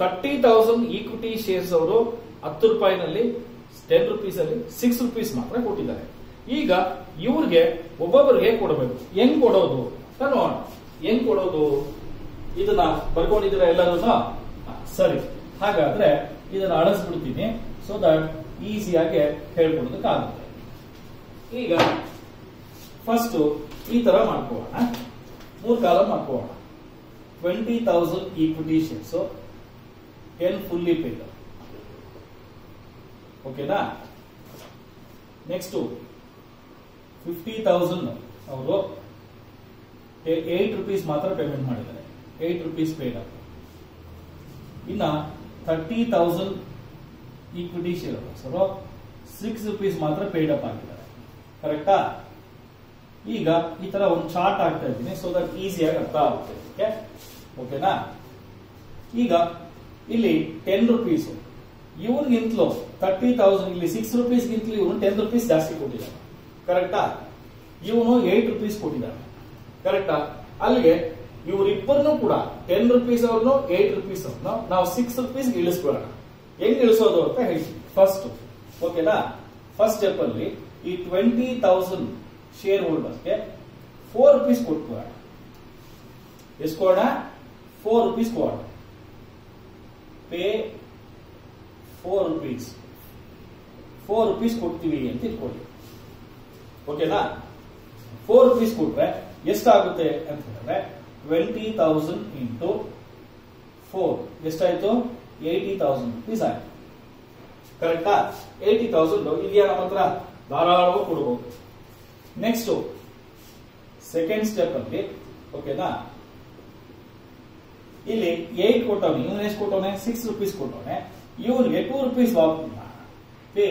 ತರ್ಟಿ ತೌಸಂಡ್ ಈಕ್ವಿಟಿ ಶೇರ್ಸ್ ಅವರು ಹತ್ತು ರೂಪಾಯಿನಲ್ಲಿ ಟೆನ್ ರುಪೀಸ್ ಅಲ್ಲಿ ಸಿಕ್ಸ್ ರುಪೀಸ್ ಮಾತ್ರ ಕೊಟ್ಟಿದ್ದಾರೆ. ಈಗ ಇವ್ರಿಗೆ ಒಬ್ಬೊಬ್ಬರಿಗೆ ಕೊಡಬೇಕು? ಹೆಂಗ್ ಕೊಡೋದು? ನೋಡೋಣ ಹೆಂಗ್ ಕೊಡೋದು? ಇದನ್ನ ಬರ್ಕೊಂಡಿದ್ದೀರಾ ಎಲ್ಲರೂ ಸರಿ. ಹಾಗಾದ್ರೆ ಇದನ್ನ ಅಳಿಸ್ಬಿಡ್ತೀನಿ ಸೊ ದಟ್ ಈಸಿಯಾಗಿ ಹೇಳ್ಕೊಡೋದಕ್ಕಾಗುತ್ತೆ ಈಗ ಫಸ್ಟ್ ಈ ತರ ಮಾಡ್ಕೋಣ ಮೂರ್ ಕಾಲ ಮಾಡ್ಕೋಣ twenty thousand equity shares ten fully paid ಓಕೆನಾ ನೆಕ್ಸ್ಟ್ ಫಿಫ್ಟಿ ತೌಸಂಡ್ ಅವರು ಏಟ್ ರುಪೀಸ್ ಮಾತ್ರ ಪೇಮೆಂಟ್ ಮಾಡಿದ್ದಾರೆ. ಏಟ್ ರುಪೀಸ್ ಪೇಡ್ ಇನ್ನ thirty thousand equity share sir six rupees ಮಾತ್ರ ಪೇಡ್ ಅಪ್ ಆಗಿದ್ದಾರೆ. ಕರೆಕ್ಟಾ ಈಗ ಈ ತರ ಒಂದು ಚಾರ್ಟ್ ಹಾಕ್ತಾ ಇದ್ದೀನಿ ಸೊ ದಟ್ ಈಸಿಯಾಗಿ ಅರ್ಥ ಆಗುತ್ತೆ. ಓಕೆ ಓಕೆನಾ? ಈಗ ಇಲ್ಲಿ ಟೆನ್ ರುಪೀಸ್ ಇವ್ರಿಗಿಂತಲೂ ತರ್ಟಿ ತೌಸಂಡ್ ಇಲ್ಲಿ ಸಿಕ್ಸ್ ರುಪೀಸ್ ಗಿಂತಲೂ ಇವನು ಟೆನ್ ರುಪೀಸ್ ಜಾಸ್ತಿ ಕೊಟ್ಟಿದ್ದಾರೆ ಕರೆಕ್ಟಾ ಇವನು ಏಟ್ ರುಪೀಸ್ ಕೊಟ್ಟಿದ್ದಾರೆ ಕರೆಕ್ಟಾ ಅಲ್ಲಿಗೆ ಇವರಿಬ್ಬರನ್ನು ಕೂಡ ಟೆನ್ ರುಪೀಸ್ ಅವ್ರನ್ನು ಏಟ್ ರುಪೀಸ್ ಅವ್ರನ್ನ ನಾವು ಸಿಕ್ಸ್ ರುಪೀಸ್ ಇಳಿಸ್ಬಿಡೋಣ. ಹೆಂಗ್ ಇಳಿಸೋದು ಅಂತ ಹೇಳ್ತೀವಿ ಫಸ್ಟ್ ಓಕೆನಾ? ಫಸ್ಟ್ ಸ್ಟೆಪ್ ಅಲ್ಲಿ ಈ ಟ್ವೆಂಟಿ ತೌಸಂಡ್ ಶೇರ್ ಹೋಲ್ಡರ್ಗೆ ಫೋರ್ ರುಪೀಸ್ ಕೊಟ್ಬಿಡೋಣ. ಎಸ್ಕೋಣ 4 rupees what? Pay 4 rupees. 4 rupees ಕೊಡ್ತೀವಿ ಅಂತ ಇಟ್ಕೊಳ್ಳಿ ಓಕೆನಾ 4 rupees ಕೊಟ್ರೆ ಎಷ್ಟಾಗುತ್ತೆ ಅಂತ ಹೇಳಿದ್ರೆ 20000 ಇಂಟು 4 ಎಷ್ಟಾಯ್ತು? ತೌಸಂಡ್ rupees ಆಯ್ತು. ಕರೆಕ್ಟಾ 80000 ಇದೆಯಾ ನಮ್ಮ ಹತ್ರ? ಧಾರಾಳವಾಗಿ ಕೊಡಬಹುದು ನೆಕ್ಸ್ಟ್ ಸೆಕೆಂಡ್ ಸ್ಟೆಪ್ ಅಲ್ಲಿ ಓಕೆನಾ ಇಲ್ಲಿ ಏಟ್ ಕೊಟ್ಟವನೆ, ಇವನು ಎಷ್ಟು ಕೊಟ್ಟವನೆ? ಸಿಕ್ಸ್ ರುಪೀಸ್ ಕೊಟ್ಟವನೆ. ಇವನಿಗೆ two rupees pay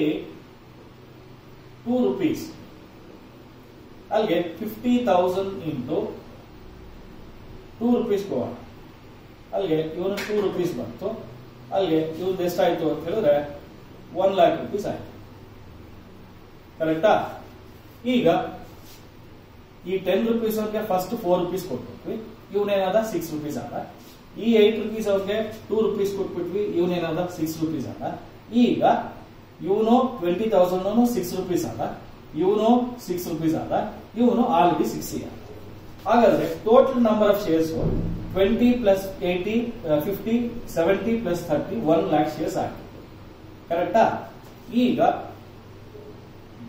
two rupees ಅಲ್ಲಿಗೆ fifty thousand into two rupees ಕೊಡೋಣ ಅಲ್ಲಿಗೆ ಇವನು ಟೂ ರುಪೀಸ್ ಬಂತು. ಅಲ್ಲಿಗೆ ಇವ್ರದ್ದು ಎಷ್ಟಾಯ್ತು ಅಂತ ಹೇಳಿದ್ರೆ ಒನ್ ಲ್ಯಾಕ್ ರುಪೀಸ್ ಆಯ್ತು. ಕರೆಕ್ಟಾ? ಈಗ ಈ ಟೆನ್ ರುಪೀಸ್ ಅವ್ರಿಗೆ ಫಸ್ಟ್ ಫೋರ್ ರುಪೀಸ್ ಕೊಟ್ಬಿಟ್ವಿ. ಇವನೇನಾದ ಸಿಕ್ಸ್ ರುಪೀಸ್ ಆದ. ಈ ಏಟ್ ರುಪೀಸ್ ಅವ್ರಿಗೆ ಟೂ ರುಪೀಸ್ ಕೊಟ್ಬಿಟ್ವಿ, ಇವನೇನಾದ? ಸಿಕ್ಸ್ ರುಪೀಸ್ ಅಂತ ಈಗ ಇವನು ಟ್ವೆಂಟಿ ತೌಸಂಡ್ ಸಿಕ್ಸ್ ರುಪೀಸ್ ಅಂತ ಇವನು ಸಿಕ್ಸ್ ರುಪೀಸ್ ಅಂತ ಇವನು ಆಲ್ರೆಡಿ ಸಿಕ್ಸ್ ಆದ. ಹಾಗಾದ್ರೆ total number of shares twenty plus eighty fifty seventy plus thirty one lakh shares ಆಗಿದೆ ಕರೆಕ್ಟಾ ಈಗ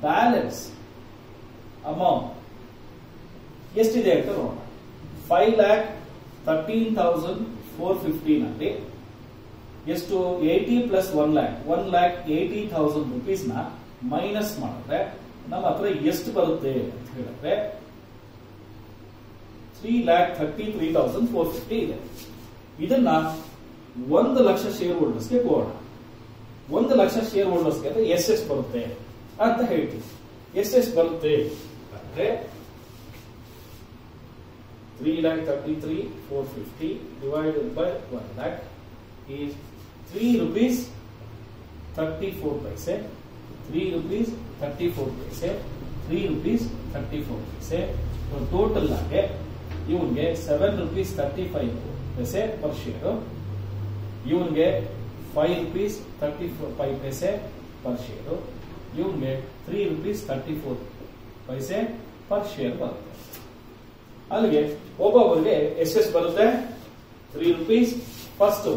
ಬ್ಯಾಲೆನ್ಸ್ ಅಮೌಂಟ್ ಎಷ್ಟಿದೆ ಅಂತ ನೋಡೋಣ. Five lakh thirteen thousand four ಫಿಫ್ಟಿನಲ್ಲಿ ಎಷ್ಟು eighty plus one lakh one lakh eighty thousand ರುಪೀಸ್ನ minus ಮಾಡಿದ್ರೆ ನಮ್ಮ ಹತ್ರ ಎಷ್ಟು ಬರುತ್ತೆ ಅಂತ ಹೇಳಿದ್ರೆ three lakh thirty three thousand four fifty ಇದೆ. ಇದನ್ನ ಒಂದು ಲಕ್ಷ ಶೇರ್ ಹೋಲ್ಡರ್ಸ್ಗೆ ಕೊಡೋಣ. ಒಂದು ಲಕ್ಷ ಶೇರ್ ಹೋಲ್ಡರ್ಸ್ಗೆ ಅಂದ್ರೆ ಎಷ್ಟೆಷ್ಟು ಬರುತ್ತೆ ಅಂತ ಹೇಳ್ತೀವಿ. ಎಷ್ಟೆಷ್ಟು ಬರುತ್ತೆ ಅಂದ್ರೆ three lakh thirty three four fifty divided by one lakh is three rupees thirty four paise three rupees thirty four paise three rupees thirty four paise total ಆಗಿ ಇವನ್ಗೆ seven rupees thirty five paise per share ಇವನ್ಗೆ five rupees thirty five paise per share ಇವನ್ಗೆ three rupees thirty four paise per share ಬರುತ್ತೆ ಅಲ್ಲಿಗೆ ಒಬ್ಬೊಬ್ಬರಿಗೆ ಎಷ್ಟೆಷ್ಟು ಬರುತ್ತೆ. Three rupees first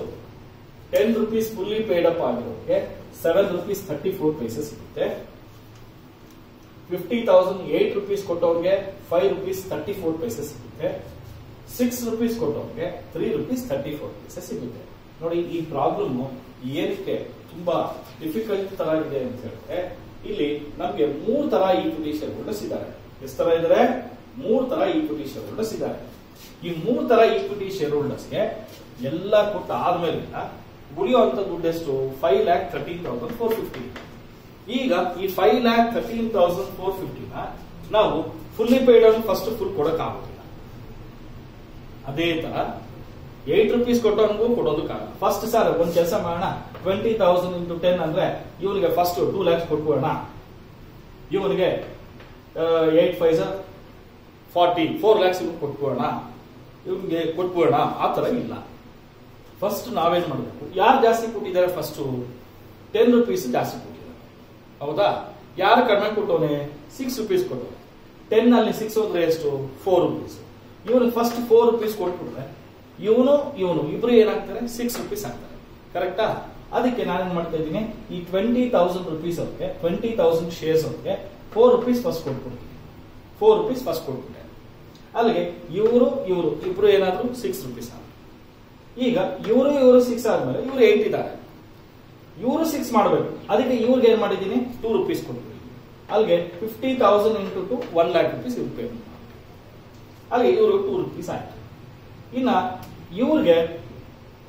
ten rupees fully paid up ಆಗಿರೋಕೆ seven rupees thirty four paise ಸಿಗುತ್ತೆ. Fifty thousand eight rupees ಕೊಟ್ಟವ್ರಿಗೆ five rupees thirty four paise ಸಿಗುತ್ತೆ. Six rupees ಕೊಟ್ಟವ್ರಿಗೆ three rupees thirty four paise ಸಿಗುತ್ತೆ. ನೋಡಿ, ಈ ಪ್ರಾಬ್ಲಮ್ ಏನಕ್ಕೆ ತುಂಬಾ ಡಿಫಿಕಲ್ಟ್ ತರ ಇದೆ ಅಂತ ಹೇಳಿದ್ರೆ, ಇಲ್ಲಿ ನಮ್ಗೆ ಮೂರು ತರ ಈ ಹೋಲ್ಡರ್ಸ್ ಇದ್ದಾರೆ ಎಷ್ಟು ತರ ಇದಾರೆ? ಮೂರ್ ತರ ಈಕ್ವಿಟಿ ಶೇರ್ ಹೋಲ್ಡರ್ಸ್ ಇದ್ದಾರೆ. ಈ ಮೂರು ತರ ಈಕ್ವಿಟಿ ಶೇರ್ ಹೋಲ್ಡರ್ಸ್ಗೆ ಎಲ್ಲ ಕೊಟ್ಟ ಆದ್ಮೇಲೆ ಉಳಿಯುವಂತ ದುಡ್ಡು ಎಷ್ಟು? Five lakh thirteen thousand four fifty ಈಗ ಈ five lakh thirteen thousand four ಫಿಫ್ಟಿನ ನಾವು ಫುಲ್ಲಿ ಪೇಯ್ಡ್ ಅನ್ನು ಫಸ್ಟ್ ಫುಲ್ ಕೊಡಕ್ ಆಗೋದಿಲ್ಲ. ಅದೇ ತರ ಏಟ್ ರುಪೀಸ್ ಕೊಟ್ಟವನಿಗೂ ಕೊಡೋದಕ್ಕಾಗಲ್ಲ ಫಸ್ಟ್ ಸರ್ ಒಂದ್ ಕೆಲಸ ಮಾಡೋಣ. ಟ್ವೆಂಟಿ ತೌಸಂಡ್ ಇಂಟು ಟೆನ್ ಅಂದ್ರೆ ಇವನಿಗೆ ಫಸ್ಟ್ ಟೂ ಲ್ಯಾಕ್ಸ್ ಕೊಟ್ಬಿಡೋಣ. ಇವನಿಗೆ eight five forty four lakhs ಇವ್ರಿಗೆ ಕೊಟ್ಬೋಣ ಇವ್ರಿಗೆ ಕೊಟ್ಬೋಣ ಆ ಥರ ಇಲ್ಲ. ಫಸ್ಟ್ ನಾವೇನ್ ಮಾಡಬೇಕು? ಯಾರು ಜಾಸ್ತಿ ಕೊಟ್ಟಿದ್ದಾರೆ ಫಸ್ಟ್ ಟೆನ್ ರುಪೀಸ್ ಜಾಸ್ತಿ ಕೊಟ್ಟಿದ್ದಾರೆ. ಹೌದಾ? ಯಾರು ಕಡಿಮೆ ಕೊಟ್ಟವನೆ? ಸಿಕ್ಸ್ ರುಪೀಸ್ ಕೊಟ್ಟವನೆ. ಟೆನ್ ಅಲ್ಲಿ ಸಿಕ್ಸ್ ಹೋದ್ರೆ ಎಷ್ಟು? ಫೋರ್ ರುಪೀಸ್ ಇವನು ಫಸ್ಟ್ ಫೋರ್ ರುಪೀಸ್ ಕೊಟ್ಬಿಟ್ರೆ, ಇವನು ಇವನು, ಇಬ್ರು ಏನಾಗ್ತಾರೆ? ಸಿಕ್ಸ್ ರುಪೀಸ್ ಆಗ್ತಾರೆ. ಕರೆಕ್ಟಾ ಅದಕ್ಕೆ ನಾನೇನ್ ಮಾಡ್ತಾ ಇದ್ದೀನಿ? ಈ ಟ್ವೆಂಟಿ ತೌಸಂಡ್ ರುಪೀಸ್ ಅವ್ರಿಗೆ ಟ್ವೆಂಟಿ ತೌಸಂಡ್ ಶೇರ್ಸ್ ಅವ್ರಿಗೆ ಫೋರ್ ರುಪೀಸ್ ಫಸ್ಟ್ ಕೊಟ್ಬಿಡ್ತೀನಿ. ಫೋರ್ ರುಪೀಸ್ ಫಸ್ಟ್ ಕೊಟ್ಬಿಟ್ಟೆ ಅಲ್ಲಿಗೆ ಇವರು ಇವರು, ಇಬ್ರು ಏನಾದ್ರು ಸಿಕ್ಸ್ ರುಪೀಸ್ ಈಗ ಇವರು ಇವರು ಸಿಕ್ಸ್ ಆದ್ಮೇಲೆ ಇವರು ಏಟ್ ಇದ್ದಾರೆ. ಇವರು ಸಿಕ್ಸ್ ಮಾಡಬೇಕು. ಅದಕ್ಕೆ ಇವ್ರಿಗೆ ಏನ್ ಮಾಡಿದ್ದೀನಿ? ಟೂ ರುಪೀಸ್ ಕೊಡ್ತೀನಿ. ಅಲ್ಲಿಗೆ fifty thousand into two one lakh rupees ಇವ್ರು ಪೇಮೆಂಟ್ ಅಲ್ಲಿ ಇವರು ಟೂ ರುಪೀಸ್ ಆಯ್ತು. ಇನ್ನ ಇವ್ರಿಗೆ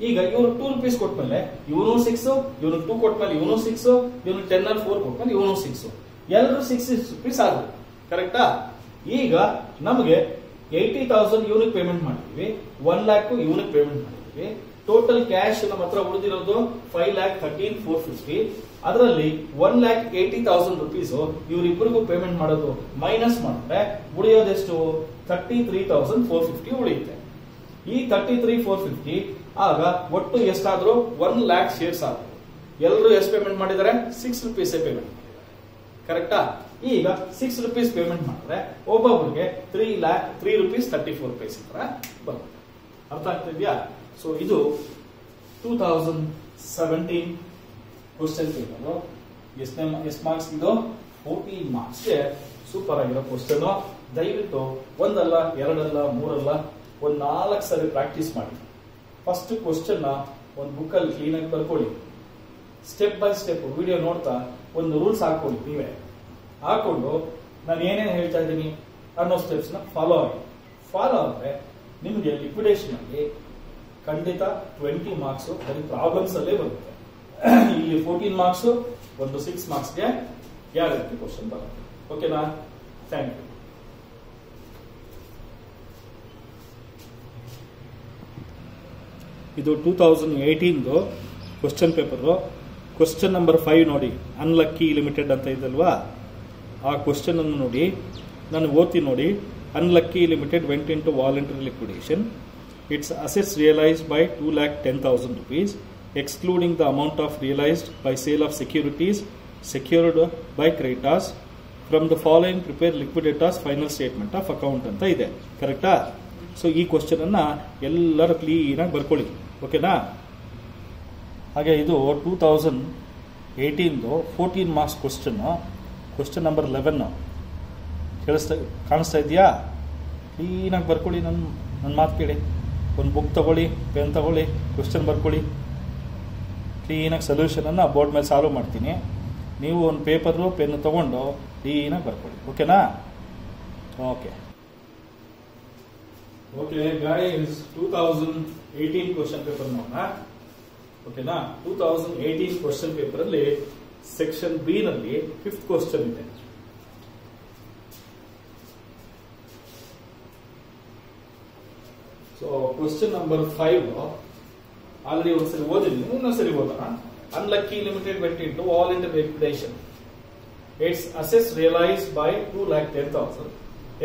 ಈಗ ಇವ್ರು ಟೂ ರುಪೀಸ್ ಕೊಟ್ಮೇಲೆ ಇವನು ಸಿಕ್ಸ್ ಇವನು ಟೂ ಕೊಟ್ಮೇಲೆ ಇವನು ಸಿಕ್ಸ್ ಇವನು ಟೆನ್ ಅಲ್ಲಿ ಫೋರ್ ಕೊಟ್ಮೇಲೆ ಇವನು ಸಿಕ್ಸ್ ಎಲ್ಲರೂ ಸಿಕ್ಸ್ ಸಿಕ್ಸ್ ರುಪೀಸ್ ಆದ್ರು ಕರೆಕ್ಟಾ ಈಗ ನಮಗೆ ಏಯ್ಟಿ ತೌಸಂಡ್ ಇವನಿಗೆ ಪೇಮೆಂಟ್ ಮಾಡಿದ್ವಿ ಒನ್ ಲ್ಯಾಕ್ ಇವನಿಗೆ ಪೇಮೆಂಟ್ ಮಾಡಿದ್ವಿ. ಟೋಟಲ್ ಕ್ಯಾಶ್ ನಮ್ಮ ಹತ್ರ ಉಳಿದಿರೋದು five lakh thirteen four fifty ಅದರಲ್ಲಿ one lakh eighty thousand rupees ಇವರಿಬ್ಬರಿಗೂ payment ಮಾಡೋದು ಮೈನಸ್ ಮಾಡಿದ್ರೆ ಉಳಿಯೋದೆಷ್ಟು? Thirty three thousand four fifty ಉಳಿಯುತ್ತೆ. ಈ ತರ್ಟಿ ತ್ರೀ ಫೋರ್ ಫಿಫ್ಟಿ ಆಗ ಒಟ್ಟು ಎಷ್ಟಾದ್ರೂ ಒನ್ ಲ್ಯಾಕ್ ಶೇರ್ಸ್ ಆದ್ರು ಎಲ್ಲರೂ ಎಷ್ಟು ಪೇಮೆಂಟ್ ಮಾಡಿದ್ದಾರೆ? ಸಿಕ್ಸ್ ರುಪೀಸೇ ಪೇಮೆಂಟ್ ಕರೆಕ್ಟಾ ಈಗ ಸಿಕ್ಸ್ ರುಪೀಸ್ ಪೇಮೆಂಟ್ ಮಾಡಿದ್ರೆ ಒಬ್ಬೊಬ್ಬರಿಗೆ three lakh three rupees thirty four paise ತರ ಬರುತ್ತೆ. ಅರ್ಥ ಆಗ್ತಿದ್ಯಾ ಸೊ ಇದು two thousand seventeen question paper S marks ಇದು? ಫೋರ್ಟೀನ್ ಮಾರ್ಕ್ಸ್ಗೆ ಸೂಪರ್ ಆಗಿರೋ ಕ್ವಶನ್ ದಯವಿಟ್ಟು ಒಂದಲ್ಲ, ಎರಡಲ್ಲ, ಮೂರಲ್ಲ, ಒಂದ್ ನಾಲ್ಕು ಸರಿ ಪ್ರಾಕ್ಟೀಸ್ ಮಾಡಿ. ಫಸ್ಟ್ ಕ್ವಶನ್ ಒಂದು ಬುಕ್ಕಲ್ಲಿ ಕ್ಲೀನಾಗಿ ಬರ್ಕೊಳ್ಳಿ. ಸ್ಟೆಪ್ ಬೈ ಸ್ಟೆಪ್ ವಿಡಿಯೋ ನೋಡ್ತಾ ಒಂದು ರೂಲ್ಸ್ ಹಾಕೊಳ್ಳಿ ನೀವೇ. ಹಾಕೊಂಡು ನಾನು ಏನೇನು ಹೇಳ್ತಾ ಇದ್ದೀನಿ ಅನ್ನೋ ಸ್ಟೆಪ್ಸ್ನ ಫಾಲೋ ಆಗಿ ಫಾಲೋ ಆದ್ರೆ ನಿಮಗೆ ಲಿಕ್ವಿಡೇಷನ್ ಅಲ್ಲಿ ಖಂಡಿತ ಟ್ವೆಂಟಿ ಮಾರ್ಕ್ಸ್ ಬರೀ ಪ್ರಾಬ್ಲಮ್ಸ್ ಅಲ್ಲೇ ಬರುತ್ತೆ. ಇಲ್ಲಿ ಫೋರ್ಟೀನ್ ಮಾರ್ಕ್ಸ್ ಒಂದು ಸಿಕ್ಸ್ ಮಾರ್ಕ್ಸ್ಗೆ ಗ್ಯಾರಂಟಿ ಕ್ವಶನ್ ಬರುತ್ತೆ. ಓಕೆನಾ ಥ್ಯಾಂಕ್ ಯು ಇದು two thousand ಏಯ್ಟೀನ್ದು question paper question number five ನೋಡಿ. ಅನ್ಲಕ್ಕಿ ಲಿಮಿಟೆಡ್ ಅಂತ ಇದಲ್ವಾ? ಆ ಕ್ವಶನ್ ಅನ್ನು ನೋಡಿ. ನಾನು ಓದ್ತೀನಿ ನೋಡಿ. Unlucky limited went into voluntary liquidation its assets realised by two lakh ten thousand rupees excluding the amount of realised by sale of securities secured by creditors from the following prepare liquidators final statement of account ಅಂತ ಇದೆ. ಕರೆಕ್ಟಾ so ಈ question ಅನ್ನ ಎಲ್ಲರೂ ಕ್ಲೀನಾಗಿ ಬರ್ಕೊಳ್ಳಿ. ಓಕೆನಾ ಹಾಗೆ ಇದು two thousand ಏಯ್ಟೀನ್ದು fourteen marks question question number eleven ಕೇಳಿಸ್ತಾ, ಕಾಣಿಸ್ತಾ ಇದೆಯಾ? ಕ್ಲೀನಾಗಿ ಬರ್ಕೊಳ್ಳಿ ನನ್ನ ನನ್ನ ಮಾತು ಕೇಳಿ. ಒಂದು ಬುಕ್ ತಗೊಳ್ಳಿ ಪೆನ್ ತಗೊಳ್ಳಿ ಕ್ವಶನ್ ಬರ್ಕೊಳ್ಳಿ. ಕ್ಲೀನಾಗಿ ಸೊಲ್ಯೂಷನನ್ನು ಬೋರ್ಡ್ ಮೇಲೆ ಸಾಲ್ವ್ ಮಾಡ್ತೀನಿ. ನೀವು ಒಂದು ಪೇಪರು ಪೆನ್ ತಗೊಂಡು ಕ್ಲೀನಾಗಿ ಬರ್ಕೊಳ್ಳಿ. ಓಕೆನಾ okay okay guys two thousand eighteen question paper ನೋಡೋಣ ಓಕೆನಾ two thousand eighteen question paper ಅಲ್ಲಿ ಸೆಕ್ಷನ್ ಬಿ ನಲ್ಲಿ ಫಿಫ್ತ್ ಕ್ವಶನ್ ಇದೆ. So question number five already ಒಂದ್ಸರಿ ಓದಿದ್ವಿ ಇನ್ನೊಂದ್ಸರಿ ಓದೋಣ. Unlucky limited went into all in liquidation its assess realise by two lakh ten thousand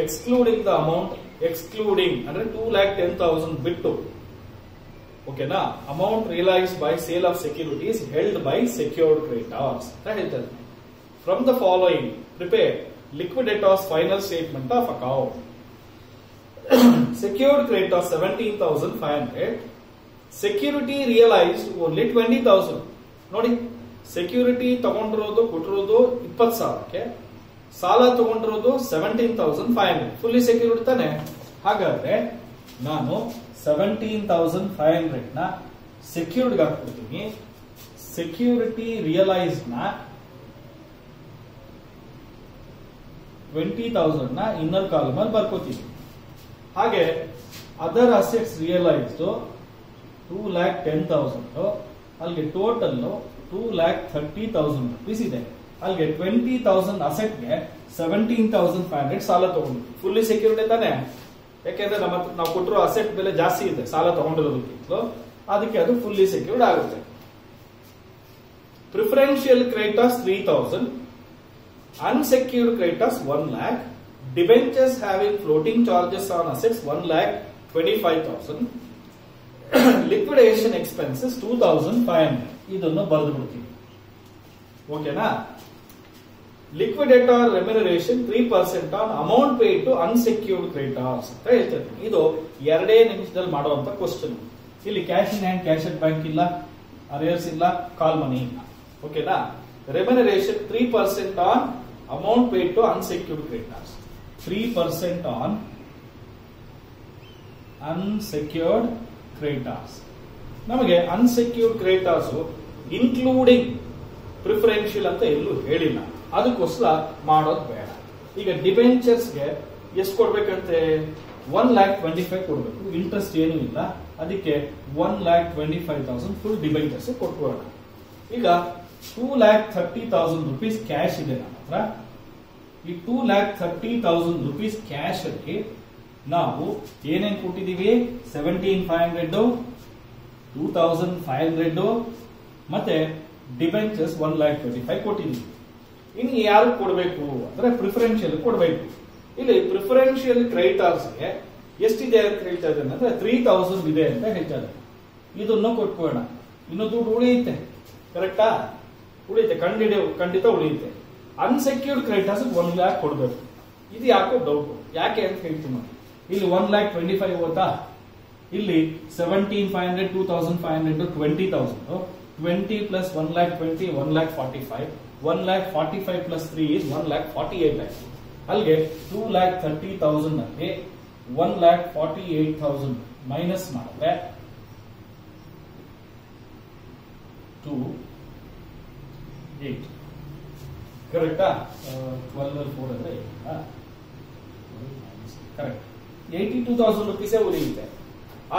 excluding the amount excluding ಅಂದ್ರೆ two lakh ten thousand ಬಿಟ್ಟು ಓಕೆನಾ? Amount realise by sale of securities held by secured creditors ಅಂತ ಹೇಳ್ತಾರೆ. From the following prepare liquidators final statement of account secured creditors seventeen thousand five hundred security realise only twenty thousand ನೋಡಿ security ತಗೊಂಡಿರೋದು, ಕೊಟ್ಟಿರೋದು ಇಪ್ಪತ್ತು ಸಾವಿರಕ್ಕೆ ಸಾಲ ತಗೊಂಡಿರೋದು seventeen thousand five hundred fully secured ತಾನೆ? ಹಾಗಾದ್ರೆ, ನಾನು ಸೆವೆಂಟೀನ್ ತೌಸಂಡ್ ಫೈವ್ ಹಂಡ್ರೆಡ್ನ ಸೆಕ್ಯೂರ್ಡ್ ಹಾಕ್ಬಿಡ್ತೀನಿ. ಸೆಕ್ಯೂರಿಟಿ ರಿಯಲೈಸ್ನ ಟ್ವೆಂಟಿ ತೌಸಂಡ್ನ ಇನ್ನರ್ ಕಾಲಮ್ ಅಲ್ಲಿ ಬರ್ಕೋತೀವಿ ಹಾಗೆ other assets realised two lakh ten thousand ಅಲ್ಲಿಗೆ total two lakh thirty thousand rupees ಇದೆ. ಅಲ್ಲಿಗೆ ಟ್ವೆಂಟಿ ತೌಸಂಡ್ ಅಸೆಟ್ಗೆ ಸೆವೆಂಟೀನ್ ತೌಸಂಡ್ ಫೈವ್ ಹಂಡ್ರೆಡ್ ಸಾಲ ತಗೊಂಡು ಫುಲ್ಲಿ ಸೆಕ್ಯೂರಿಟಿ ತಾನೆ? ಯಾಕೆಂದ್ರೆ ನಮ್ಮ ನಾವು ಕೊಟ್ಟಿರೋ ಅಸೆಟ್ ಬೆಲೆ ಜಾಸ್ತಿ ಇದೆ, ಸಾಲ ತಗೊಂಡಿರೋದಕ್ಕಿಂತಲೂ ಅದಕ್ಕೆ ಅದು ಫುಲ್ಲಿ ಸೆಕ್ಯೂರ್ಡ್ ಆಗುತ್ತೆ. Preferential creditors three thousand unsecured creditors one lakh debentures having floating charges on assets one lakh twenty five thousand liquidation expenses two thousand five hundred ಇದನ್ನು ಬರೆದು ಬಿಡ್ತೀವಿ ಓಕೆನಾ liquidator remuneration three percent on amount pay to unsecured creditors ಅಂತ ಹೇಳ್ತೇನೆ ಇದು ಎರಡೇ ನಿಮಿಷದಲ್ಲಿ ಮಾಡುವಂತ ಕ್ವಶನ್ ಇಲ್ಲಿ cash in hand cash at bank ಇಲ್ಲ ಅರಿಯರ್ಸ್ ಇಲ್ಲ ಕಾಲ್ ಮನಿ ಇಲ್ಲ. ಓಕೆನಾ remuneration three percent on amount pay to unsecured creditors three percent on unsecured creditors ನಮಗೆ ಅನ್ಸೆಕ್ಯೂರ್ಡ್ ಕ್ರೆಡಿಟರ್ಸ್ ಇನ್ಕ್ಲೂಡಿಂಗ್ ಪ್ರಿಫರೆನ್ಷಿಯಲ್ ಅಂತ ಎಲ್ಲೂ ಹೇಳಿಲ್ಲ. ಅದಕ್ಕೋಸ್ಕರ ಮಾಡೋದು ಬೇಡ. ಈಗ ಡಿಬೆಂಚರ್ಸ್ಗೆ ಎಷ್ಟು ಕೊಡ್ಬೇಕಂತೆ? ಒನ್ ಲ್ಯಾಕ್ ಟ್ವೆಂಟಿ ಫೈವ್ ಕೊಡಬೇಕು. ಇಂಟ್ರೆಸ್ಟ್ ಏನೂ ಇಲ್ಲ. ಅದಕ್ಕೆ one lakh twenty five thousand full debentures ಕೊಟ್ಕೊಳ್ಳೋಣ ಈಗ two lakh thirty thousand rupees cash ಇದೆ ನಮ್ಮ ಹತ್ರ. ಈ two lakh thirty thousand rupees cash ಅಲ್ಲಿ ನಾವು ಏನೇನು ಕೊಟ್ಟಿದ್ದೀವಿ? Seventeen five hundred two thousand five hundred ಮತ್ತೆ debentures one lakh twenty five ಕೊಟ್ಟಿದೀವಿ ಇನ್ನು ಯಾರು ಕೊಡಬೇಕು? ಅಂದ್ರೆ ಪ್ರಿಫರೆನ್ಷಿಯಲ್ ಕೊಡಬೇಕು. ಇಲ್ಲಿ ಪ್ರಿಫರೆನ್ಷಿಯಲ್ ಕ್ರೆಡಿಟರ್ಸ್ಗೆ ಎಷ್ಟಿದೆ ಅಂತ ಹೇಳ್ತಾ ಇದ್ದೇನೆ ಅಂದ್ರೆ ತ್ರೀ ತೌಸಂಡ್ ಇದೆ ಅಂತ ಹೇಳ್ತಾ ಇದನ್ನು ಕೊಟ್ಕೋಣ ಇನ್ನು ದುಡ್ಡು ಉಳಿಯುತ್ತೆ. ಕರೆಕ್ಟಾ ಉಳಿಯುತ್ತೆ. ಖಂಡಿತ ಖಂಡಿತ ಉಳಿಯುತ್ತೆ. ಅನ್ಸೆಕ್ಯೂರ್ಡ್ ಕ್ರೆಡಿಟರ್ಸ್ ಒನ್ ಲ್ಯಾಕ್ ಕೊಡಬೇಕು. ಇದು ಯಾಕೋ ಡೌಟ್ ಯಾಕೆ ಅಂತ ಹೇಳ್ತೀನಿ ಇಲ್ಲಿ ಒನ್ ಲ್ಯಾಕ್ ಟ್ವೆಂಟಿ ಫೈವ್ ಓದಾ ಇಲ್ಲಿ seventeen five hundred two thousand five hundred twenty thousand twenty plus one lakh twenty one lakh forty five one lakh forty five plus three is one lakh forty eight lakhs ಅಲ್ಲಿಗೆ two lakh thirty thousand ಅಲ್ಲಿ one lakh forty eight thousand minus ಮಾಡಿದ್ರೆ two eight ಕರೆಕ್ಟಾ twelve four ಅಂದ್ರೆ correct eighty two thousand ರುಪೀಸೇ ಉಳಿಯುತ್ತೆ.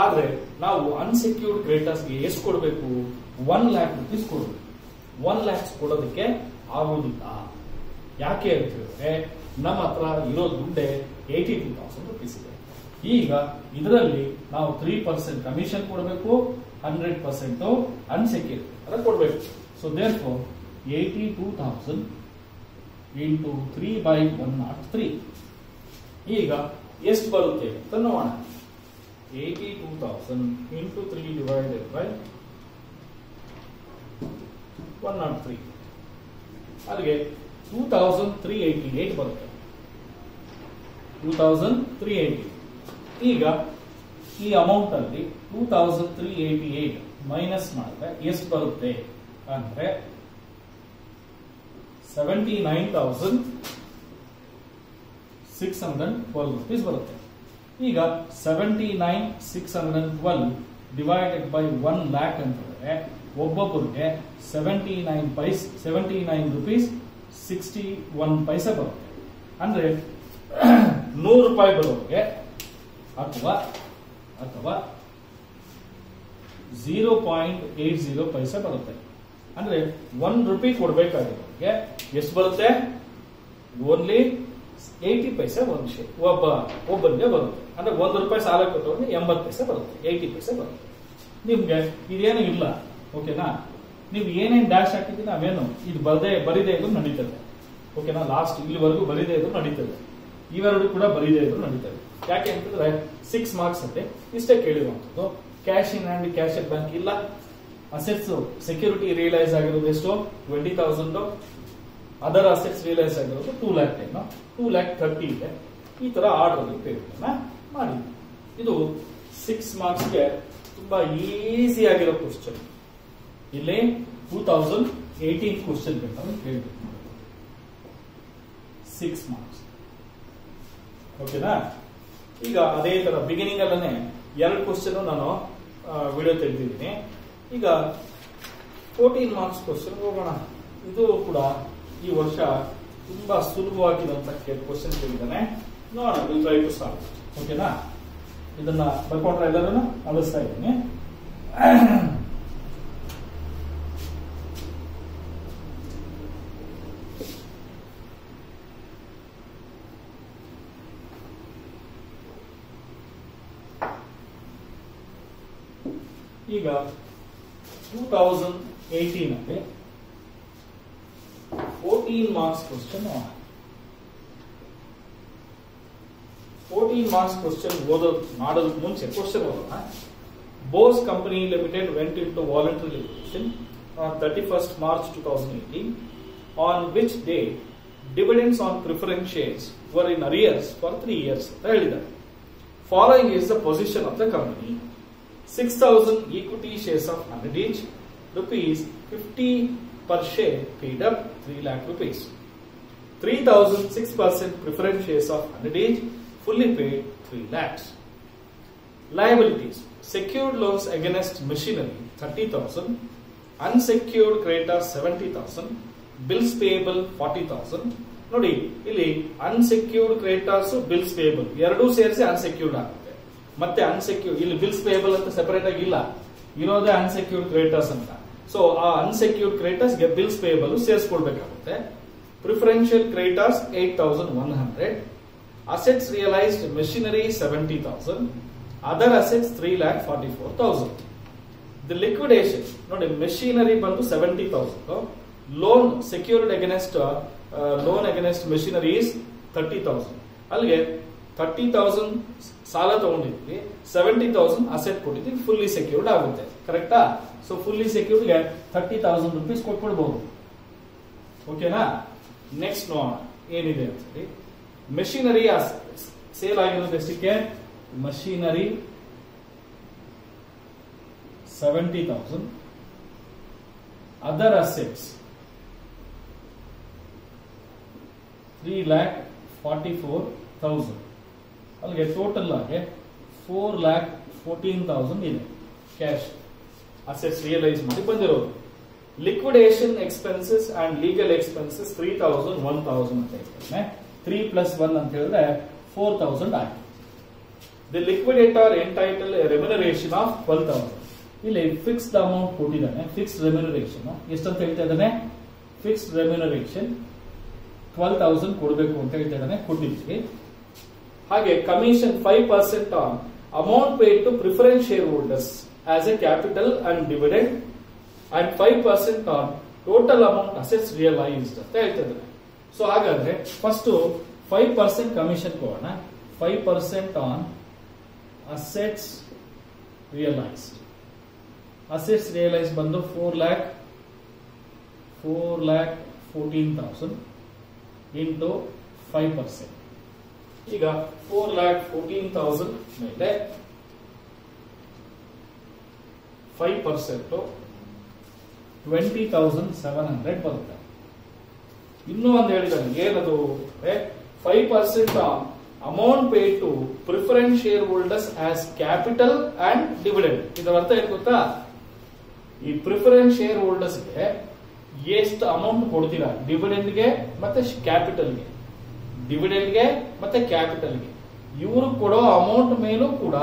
ಆದ್ರೆ ನಾವು unsecured ಕ್ರೆಡಿಟರ್ಸ್ಗೆ ಎಷ್ಟು ಕೊಡಬೇಕು? ಒನ್ ಲ್ಯಾಕ್ ರುಪೀಸ್ ಕೊಡಬೇಕು. ಒನ್ ಲ್ಯಾಕ್ಸ್ ಕೊಡೋದಕ್ಕೆ ಆಗೋದಿಲ್ಲ ಯಾಕೆ ಅಂತ ಹೇಳಿದ್ರೆ ನಮ್ಮ ಹತ್ರ ಇರೋ ದುಡ್ಡೆ ಏಯ್ಟಿ ಟೂ ತೌಸಂಡ್ ರುಪೀಸ್ ಇದೆ. ಈಗ ಇದರಲ್ಲಿ ನಾವು ತ್ರೀ ಪರ್ಸೆಂಟ್ ಕಮಿಷನ್ ಕೊಡಬೇಕು ಹಂಡ್ರೆಡ್ ಪರ್ಸೆಂಟ್ ಅನ್ಸೆಕ್ಯೂರ್ ಅದ ಕೊಡಬೇಕು. So there four eighty two thousand into three by one nought three ಈಗ ಎಷ್ಟು ಬರುತ್ತೆ ಅಂತ ನೋಡೋಣ. Eighty two thousand into three divided by one nought three ಅಲ್ಲಿಗೆ two thousand three eighty eight ಬರುತ್ತೆ. ಟೂ ತೌಸಂಡ್ ತ್ರೀ ಏಯ್ಟಿ ಈಗ ಈ amount ಅಲ್ಲಿ two thousand three eighty eight minus ಮಾಡಿದ್ರೆ ಎಷ್ಟು ಬರುತ್ತೆ ಅಂದ್ರೆ seventy nine thousand six hundred twelve rupees ಬರುತ್ತೆ. ಈಗ seventy nine six hundred twelve divided by one lakh ಅಂತಂದ್ರೆ ಒಬ್ಬೊಬ್ಬರಿಗೆ seventy nine paise seventy nine rupees sixty one paise ಬರುತ್ತೆ. ಅಂದ್ರೆ <clears throat> ನೂರು ರೂಪಾಯಿ ಬರೋರಿಗೆ ಅಥವಾ ಅಥವಾ zero point eight zero paise ಬರುತ್ತೆ. ಅಂದ್ರೆ ಒನ್ ರುಪಿ ಕೊಡ್ಬೇಕಾಗಿರೋರಿಗೆ ಎಷ್ಟು ಬರುತ್ತೆ? ಓನ್ಲಿ ಏಯ್ಟಿ ಪೈಸೆ ಒಂದು ಒಬ್ಬ, ಒಬ್ಬರಿಗೆ ಬರುತ್ತೆ. ಅಂದ್ರೆ ಒಂದು ರೂಪಾಯಿ ಸಾಲ ಕೊಟ್ಟವ್ರಿಗೆ ಎಂಬತ್ತು ಪೈಸೆ ಬರುತ್ತೆ ಏಯ್ಟಿ ಪೈಸೆ ಬರುತ್ತೆ. ನಿಮ್ಗೆ ಇದೇನು ಇಲ್ಲ. ಓಕೆನಾ? ನೀವು ಏನೇನು ಡ್ಯಾಶ್ ಹಾಕಿದ್ದೀನಿ ಅವೇನು ಇದು ಬರದೆ ಬರಿದೇ ಇದ್ರು ನಡೀತದೆ. ಓಕೆನಾ? ಲಾಸ್ಟ್ ಇಲ್ಲಿವರೆಗೂ ಬರಿದೇ ಇದ್ರು ನಡೀತದೆ. ಇವೆರಡು ಕೂಡ ಬರಿದೇ ಇದ್ರು ನಡೀತದೆ. ಯಾಕೆ ಅಂತಂದ್ರೆ ಸಿಕ್ಸ್ ಮಾರ್ಕ್ಸ್ ಅಂತೆ ಇಷ್ಟೇ ಕೇಳಿರುವಂತದ್ದು cash in hand cash at bank ಇಲ್ಲ. ಅಸೆಟ್ಸ್ ಸೆಕ್ಯೂರಿಟಿ ರಿಯಲೈಸ್ ಆಗಿರೋದು ಎಷ್ಟು? Twenty thousand other assets realise ಆಗಿರೋದು two lakh ten two lakh thirty ಇದೆ. ಈ ತರ ಆರ್ಡರ್ ಪೇಮೆಂಟ್ ಮಾಡಿ ಇದು ಸಿಕ್ಸ್ ಮಾರ್ಕ್ಸ್ಗೆ ತುಂಬಾ ಈಸಿ ಆಗಿರೋ ಕ್ವಶನ್ ಇಲ್ಲಿ ಟೂ ತೌಸಂಡ್ ಏಯ್ಟೀನ್ ಕ್ವಶನ್ ಬೇಕಾದ್ರೆ ಹೇಳ್ಬೇಕು. ಸಿಕ್ಸ್ ಮಾರ್ಕ್ಸ್ ಓಕೆನಾ ಈಗ ಅದೇ ತರ ಬಿಗಿನಿಂಗ್ ಅಲ್ಲೇ ಎರಡು ಕ್ವಶನ್ ನಾನು ವಿಡಿಯೋ ತೆಗೆದಿದ್ದೀನಿ. ಈಗ ಫೋರ್ಟೀನ್ ಮಾರ್ಕ್ಸ್ ಕ್ವಶನ್ ಹೋಗೋಣ. ಇದು ಕೂಡ ಈ ವರ್ಷ ತುಂಬಾ ಸುಲಭವಾಗಿರುವಂತ ಕ್ವಶನ್ ಕೇಳಿದ್ದಾನೆ ನೋಡೋಣ ವಿಲ್ ಟ್ರೈ ಟು ಸಾಲ್ವ್ ಓಕೆನಾ ಇದನ್ನ ಬರ್ಕೊಂಡ್ರೆ ಎಲ್ಲರೂ ಅಳಿಸ್ತಾ ಇದ್ದೀನಿ ಈಗ ಟೂ ತೌಸಂಡ್ ಏಯ್ಟೀನ್ ಅಲ್ಲಿ fourteen marks question fourteen marks question ಓದೋದು ಮಾಡೋದಕ್ಕೆ ಮುಂಚೆ ಕ್ವಶನ್ ಓದೋಣ. Bose company limited went into voluntary limitation on thirty first March two thousand eighteen on which day dividends on preference shares were in arrears for three years ಅಂತ ಹೇಳಿದ್ದಾರೆ. Following is the position of the company 6,000 equity shares of 100 each, rupees 50 per share paid up 3 lakh rupees. 3,006% preference shares of underage fully paid 3 lakhs. Liabilities, secured loans against machinery 30,000, unsecured creditors 70,000, bills payable 40,000. ನೋಡಿ ಇಲ್ಲಿ unsecured creditors bills payable ಎರಡೂ ಸೇರಿಸಿ unsecured ಆಗುತ್ತೆ ಮತ್ತೆ unsecured ಇಲ್ಲಿ bills payable ಅಂತ separate ಆಗಿ ಇಲ್ಲ ಇರೋದೇ ಅನ್ಸೆಕ್ಯೂರ್ಡ್ ಕ್ರೆಡಿಟರ್ಸ್ ಅಂತ ಸೊ ಆ ಅನ್ಸೆಕ್ಯೂರ್ಡ್ ಕ್ರೆಡಿಟರ್ಸ್ಗೆ bills payable ಸೇರಿಸ್ಕೊಳ್ಬೇಕಾಗುತ್ತೆ. Preferential creditors eight thousand one hundred assets realised machinery seventy thousand other assets three lakh forty four thousand the liquidation ನೋಡಿ ಮೆಷಿನರಿ ಬಂದು seventy thousand loan secured against loan against machineries thirty thousand ಅಲ್ಲಿಗೆ thirty thousand ಸಾಲ ತಗೊಂಡಿದ್ವಿ seventy thousand asset ಕೊಟ್ಟಿದ್ವಿ fully secured ಆಗುತ್ತೆ. ಕರೆಕ್ಟಾ so fully ಸೆಕ್ಯೂರ್ಡ್ಗೆ thirty thousand rupees ಕೊಟ್ಬಿಡ್ಬಹುದು ಓಕೆನಾ ನೆಕ್ಸ್ಟ್ ನೋಡೋಣ. ಏನಿದೆ ಅಂತ ಹೇಳಿ. ಮೆಷಿನರಿ ಸೇಲ್ ಆಗಿರೋದು ಎಷ್ಟಕ್ಕೆ? Machinery seventy thousand other assets three lakh forty four thousand ಅಲ್ಲಿಗೆ ಟೋಟಲ್ ಆಗಿ ಫೋರ್ ಲ್ಯಾಕ್ ಫೋರ್ಟೀನ್ ತೌಸಂಡ್ ಇದೆ. ಕ್ಯಾಶ್ ಅಸೆಟ್ಸ್ ರಿಯಲೈಸ್ ಮಾಡಿ ಬಂದಿರೋದು liquidation expenses and legal expenses three thousand one thousand ಅಂತ ಹೇಳ್ತೇನೆ ತ್ರೀ ಪ್ಲಸ್ ಒನ್ ಅಂತ ಹೇಳಿದ್ರೆ ಫೋರ್ ತೌಸಂಡ್ ಆಯ್ತು. The liquidator entitle remuneration of twelve thousand ಇಲ್ಲಿ ಫಿಕ್ಸ್ಡ್ ಅಮೌಂಟ್ ಕೊಟ್ಟಿದ್ದಾನೆ. ಫಿಕ್ಸ್ಡ್ ರೆಮ್ಯುನರೇಷನ್ ಎಷ್ಟಂತ ಹೇಳ್ತಾ ಇದ್ದಾನೆ? ಫಿಕ್ಸ್ಡ್ ರೆಮ್ಯುನರೇಷನ್ ಟ್ವೆಲ್ ತೌಸಂಡ್ ಕೊಡಬೇಕು ಅಂತ ಹೇಳ್ತಾ ಇದ್ದಾನೆ ಕೊಟ್ಟಿದ್ವಿ ಹಾಗೆ commission five percent on amount paid to preference share holders a capital and dividend and five percent on total amount assets realized. ಅಂತ ಹೇಳ್ತಾ ಇದ್ದಾರೆ ಸೊ ಹಾಗಾದ್ರೆ ಫಸ್ಟ್ ಫೈವ್ ಪರ್ಸೆಂಟ್ ಕಮಿಷನ್ ಕೊಡೋಣ. Five percent on assets realised assets realise ಬಂದು four lakh four lakh fourteen thousand into five percent ಈಗ four lakh fourteen thousand ಮೇಲೆ five percent twenty thousand seven hundred ಬರುತ್ತೆ. ಇನ್ನೂ ಒಂದು ಹೇಳಿದಾನೆ ಏನದು five percent amount pay to preference share holders as capital and dividend ಇದರ ಅರ್ಥ ಏನು ಗೊತ್ತಾ? ಈ ಪ್ರಿಫರೆನ್ಸ್ ಶೇರ್ ಹೋಲ್ಡರ್ಸ್ಗೆ ಎಷ್ಟು ಅಮೌಂಟ್ ಕೊಡ್ತೀರಾ? ಡಿವಿಡೆಂಡ್ಗೆ ಮತ್ತೆ ಕ್ಯಾಪಿಟಲ್ಗೆ ಡಿವಿಡೆಂಡ್ಗೆ ಮತ್ತೆ ಕ್ಯಾಪಿಟಲ್ಗೆ ಇವರು ಕೊಡೋ ಅಮೌಂಟ್ ಮೇಲೂ ಕೂಡ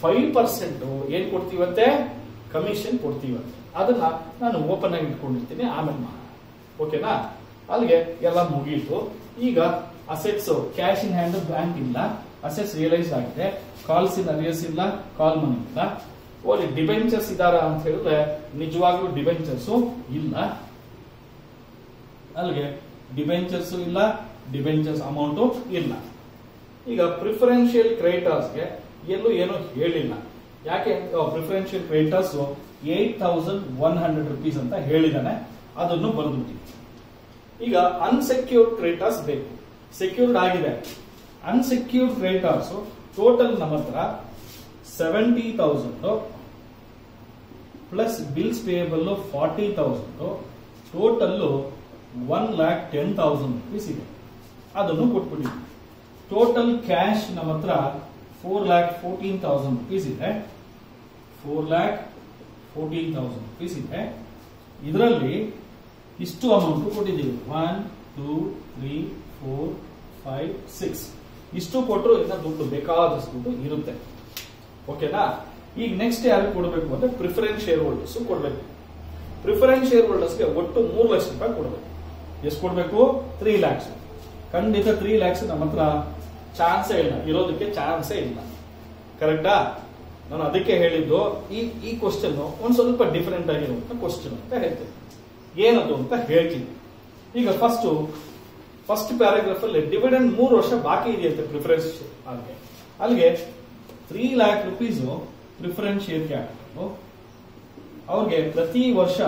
ಫೈವ್ ಪರ್ಸೆಂಟ್ ಏನ್ ಕೊಡ್ತೀವಂತೆ? ಕಮಿಷನ್ ಕೊಡ್ತೀವಿ. ಅದನ್ನ ನಾನು ಓಪನ್ ಆಗಿ ಇಟ್ಕೊಂಡಿರ್ತೀನಿ, ಆಮೇಲೆ ಮಾಡೋಣ ಓಕೆನಾ ಅಲ್ಲಿಗೆ ಎಲ್ಲ ಮುಗೀತು. ಈಗ assets cash in hand bank ಇಲ್ಲ. ಅಸೆಟ್ಸ್ ರಿಯಲೈಸ್ ಆಗಿದೆ. ಕಾಲ್ಸ್ ಇನ್ ಅರಿಯಸ್ ಇಲ್ಲ ಕಾಲ್ ಮನಿ ಇಲ್ಲ. ಓಲಿ ಡಿಬೆಂಚರ್ಸ್ ಇದಾರ ಅಂತ ಹೇಳಿದ್ರೆ ನಿಜವಾಗ್ಲೂ ಡಿಬೆಂಚರ್ಸ್ ಇಲ್ಲ. ಅಲ್ಲಿಗೆ ಡಿಬೆಂಚರ್ಸ್ ಇಲ್ಲ ಡಿಬೆಂಚರ್ಸ್ ಅಮೌಂಟ್ ಇಲ್ಲ. ಈಗ ಪ್ರಿಫರೆನ್ಷಿಯಲ್ ಕ್ರೆಡಿಟರ್ಸ್ಗೆ ಎಲ್ಲೂ ಏನೂ ಹೇಳಿಲ್ಲ. ಯಾಕೆ preferential waiters eight thousand one hundred rupees ಅಂತ ಹೇಳಿದಾನೆ, ಅದನ್ನು ಬರೆದ್ಬಿಟ್ಟಿದ್ವಿ ಈಗ ಅನ್ಸೆಕ್ಯೂರ್ಡ್ ಕ್ರೇಟರ್ಸ್ ಬೇಕು. ಸೆಕ್ಯೂರ್ಡ್ ಆಗಿದೆ. ಅನ್ಸೆಕ್ಯೂರ್ಡ್ ಕ್ರೇಟರ್ಸ್ ಟೋಟಲ್ ನಮ್ಮ ಹತ್ರ seventy thousand plus bills payable forty thousand total one lakh ten thousand rupees ಇದೆ. ಅದನ್ನು ಕೊಟ್ಬಿಟ್ಟಿದ್ವಿ ಟೋಟಲ್ ಕ್ಯಾಶ್ ನಮ್ಮ ಹತ್ರ four lakh fourteen thousand rupees ಇದೆ. Four lakh fourteen thousand rupees ಇದೆ. ಇದರಲ್ಲಿ ಇಷ್ಟು ಅಮೌಂಟ್ ಕೊಟ್ಟಿದ್ದೀವಿ. One two three four five six ಇಷ್ಟು ಕೊಟ್ಟರು ಇನ್ನ ದುಡ್ಡು ಬೇಕಾದಷ್ಟು ದುಡ್ಡು ಇರುತ್ತೆ. ಓಕೆನಾ ಈಗ ನೆಕ್ಸ್ಟ್ ಯಾರು ಕೊಡಬೇಕು ಅಂದ್ರೆ ಪ್ರಿಫರೆನ್ಸ್ ಶೇರ್ ಹೋಲ್ಡರ್ಸ್ ಕೊಡಬೇಕು. ಪ್ರಿಫರೆನ್ಸ್ ಶೇರ್ ಹೋಲ್ಡರ್ಸ್ಗೆ ಒಟ್ಟು ಮೂರು ಲಕ್ಷ ರೂಪಾಯಿ ಕೊಡಬೇಕು. ಎಷ್ಟು ಕೊಡಬೇಕು? ತ್ರೀ ಲ್ಯಾಕ್ಸ್ ಖಂಡಿತ ತ್ರೀ ಲ್ಯಾಕ್ಸ್ ನಮ್ಮ ಹತ್ರ ಚಾನ್ಸೇ ಇಲ್ಲ. ಇರೋದಕ್ಕೆ ಚಾನ್ಸೇ ಇಲ್ಲ. ಕರೆಕ್ಟಾ ನಾನು ಅದಕ್ಕೆ ಹೇಳಿದ್ದು, ಈ ಈ ಕ್ವಶನ್ ಒಂದು ಸ್ವಲ್ಪ ಡಿಫರೆಂಟ್ ಆಗಿರುವಂತ ಕ್ವಶನ್ ಅಂತ ಹೇಳ್ತೀನಿ. ಏನದು ಅಂತ ಹೇಳ್ತೀನಿ. ಈಗ ಫಸ್ಟ್ ಫಸ್ಟ್ ಪ್ಯಾರಾಗ್ರಾಫ್ ಅಲ್ಲಿ ಡಿವಿಡೆಂಡ್ ಮೂರು ವರ್ಷ ಬಾಕಿ ಇದೆಯಂತೆ ಪ್ರಿಫರೆನ್ಸ್ ಅಲ್ಲಿಗೆ ಅಲ್ಲಿಗೆ three lakh rupees preference share capital ಅವ್ರಿಗೆ ಪ್ರತಿ ವರ್ಷ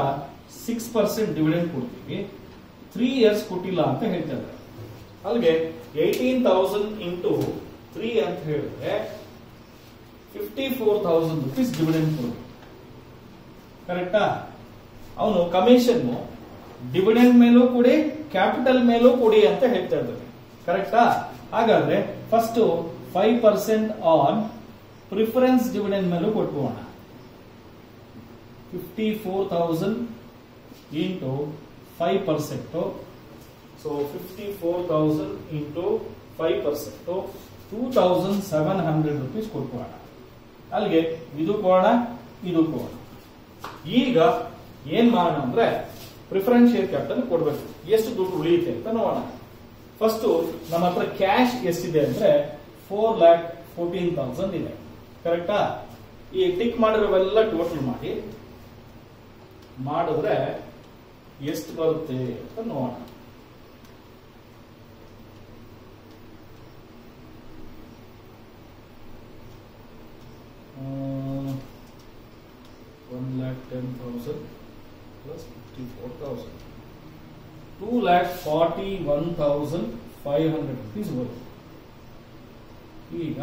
ಸಿಕ್ಸ್ ಪರ್ಸೆಂಟ್ ಡಿವಿಡೆಂಡ್ ಕೊಡ್ತೀವಿ. ತ್ರೀ ಇಯರ್ಸ್ ಕೊಟ್ಟಿಲ್ಲ ಅಂತ ಹೇಳ್ತಾರೆ ಅಲ್ಲಿಗೆ ಏಯ್ಟೀನ್ ತೌಸಂಡ್ ಇಂಟು ತ್ರೀ ಅಂತ ಹೇಳಿದ್ರೆ fifty four thousand rupees dividend ಕೊಡಬೇಕು ಕರೆಕ್ಟಾ ಅವನು ಕಮಿಷನ್ ಡಿವಿಡೆಂಡ್ ಮೇಲೂ ಕೊಡಿ ಕ್ಯಾಪಿಟಲ್ ಮೇಲೂ ಕೊಡಿ ಅಂತ ಹೇಳ್ತಾ ಇದ್ದಾರೆ ಕರೆಕ್ಟಾ ಹಾಗಾದ್ರೆ first five percent on preference dividend ಮೇಲೂ ಕೊಟ್ಕೋಣ fifty four thousand into five percent so fifty four thousand into five percent two thousand seven hundred rupees ಕೊಟ್ಬೋಣ ಅಲ್ಲಿಗೆ ಇದು ಕೋಣ ಇದು ಕೋಣ. ಈಗ ಏನ್ ಮಾಡೋಣ ಅಂದ್ರೆ ಪ್ರಿಫರೆನ್ಸ್ ಶೇರ್ ಕ್ಯಾಪಿಟಲ್ ಕೊಡ್ಬೇಕು. ಎಷ್ಟು ದುಡ್ಡು ಉಳಿಯುತ್ತೆ ಅಂತ ನೋಡೋಣ. ಫಸ್ಟ್ ನಮ್ಮ ಹತ್ರ ಕ್ಯಾಶ್ ಎಷ್ಟಿದೆ ಅಂದ್ರೆ ಫೋರ್ ಲ್ಯಾಕ್ ಫೋರ್ಟೀನ್ ತೌಸಂಡ್ ಇದೆ. ಕರೆಕ್ಟಾ ಈ ಟಿಕ್ ಮಾಡಿರೋವೆಲ್ಲ ಟೋಟಲ್ ಮಾಡಿ, ಮಾಡಿದ್ರೆ ಎಷ್ಟು ಬರುತ್ತೆ ಅಂತ ನೋಡೋಣ. One lakh ten thousand plus fifty four thousand. Two lakh forty one thousand five hundred rupees ಬರುತ್ತೆ ಈಗ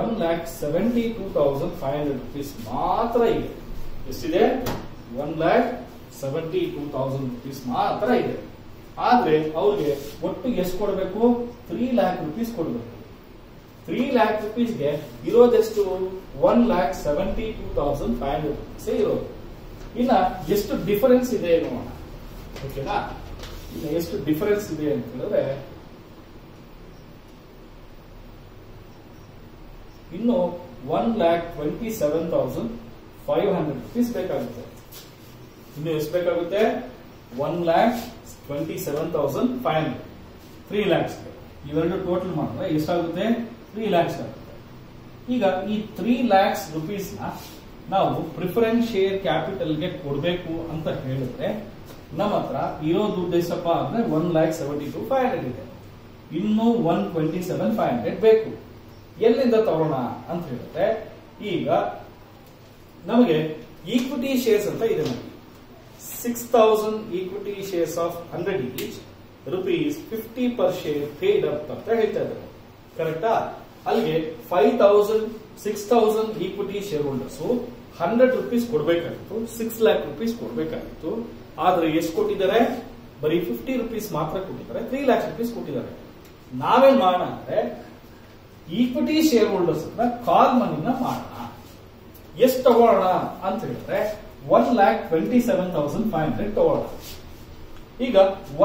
one lakh seventy two thousand five hundred rupees ಮಾತ್ರ ಇದೆ. ಎಷ್ಟಿದೆ? One lakh seventy two thousand rupees ಮಾತ್ರ ಇದೆ. ಆದ್ರೆ ಅವ್ರಿಗೆ ಒಟ್ಟು ಎಷ್ಟು ಕೊಡಬೇಕು? ತ್ರೀ ಲ್ಯಾಕ್ ರುಪೀಸ್ ಕೊಡಬೇಕು. ತ್ರೀ ಲ್ಯಾಕ್ ರುಪೀಸ್ಗೆ ಇರೋದೆಷ್ಟು one lakh seventy two thousand five hundred rupees ಇರೋದು ಇನ್ನ ಎಷ್ಟು ಡಿಫರೆನ್ಸ್ ಇದೆ ನೋಡೋಣ. ಓಕೆನಾ? ಇನ್ನು ಎಷ್ಟು ಡಿಫರೆನ್ಸ್ ಇದೆ ಅಂತ ಹೇಳಿದ್ರೆ, ಇನ್ನು one lakh twenty seven thousand five hundred rupees ಬೇಕಾಗುತ್ತೆ. ಇನ್ನು ಎಷ್ಟು ಬೇಕಾಗುತ್ತೆ? One lakh twenty seven thousand five hundred three lakhs ಇವೆರಡು ಟೋಟಲ್ ಮಾಡಿದ್ರೆ ಎಷ್ಟಾಗುತ್ತೆ? ತ್ರೀ ಲ್ಯಾಕ್ಸ್ ಈಗ ಈ ತ್ರೀ ಲ್ಯಾಕ್ಸ್ ರುಪೀಸ್ನ ನಾವು ಪ್ರಿಫರೆನ್ಸ್ ಶೇರ್ ಕ್ಯಾಪಿಟಲ್ಗೆ ಕೊಡಬೇಕು ಅಂತ ಹೇಳಿದ್ರೆ ನಮ್ಮ ಹತ್ರ ಇರೋ ದುಡ್ಡು ಎಷ್ಟಪ್ಪ ಅಂದ್ರೆ one lakh seventy two five hundred ಇದೆ. ಇನ್ನೂ one twenty seven five hundred ಬೇಕು. ಎಲ್ಲಿಂದ ತಗೋಣ ಅಂತ ಹೇಳಿದ್ರೆ ಈಗ ನಮಗೆ ಈಕ್ವಿಟಿ ಶೇರ್ಸ್ ಅಂತ ಇದೆ ನಮಗೆ. Six thousand equity shares of hundred each rupees fifty per share paid up ಅಂತ ಹೇಳ್ತಾ ಇದ್ದಾರೆ. ಕರೆಕ್ಟಾ ಅಲ್ಲಿಗೆ five thousand six thousand equity share holders hundred rupees ಕೊಡಬೇಕಾಗಿತ್ತು ಸಿಕ್ಸ್ ಲ್ಯಾಕ್ ರುಪೀಸ್ ಕೊಡಬೇಕಾಗಿತ್ತು. ಆದ್ರೆ ಎಷ್ಟು ಕೊಟ್ಟಿದ್ದಾರೆ? ಬರೀ ಫಿಫ್ಟಿ ರುಪೀಸ್ ಮಾತ್ರ ಕೊಟ್ಟಿದ್ದಾರೆ ತ್ರೀ ಲ್ಯಾಕ್ ರುಪೀಸ್ ಕೊಟ್ಟಿದ್ದಾರೆ. ನಾವೇನ್ ಮಾಡೋಣ ಅಂದ್ರೆ ಈಕ್ವಿಟಿ ಶೇರ್ ಹೋಲ್ಡರ್ಸ್ ಹತ್ರ ಕಾಲ್ ಮನಿನ ಮಾಡೋಣ. ಎಷ್ಟು ತಗೊಳ್ಳೋಣ ಅಂತ ಹೇಳಿದ್ರೆ one lakh twenty seven thousand five hundred ತಗೊಳ್ಳೋಣ. ಈಗ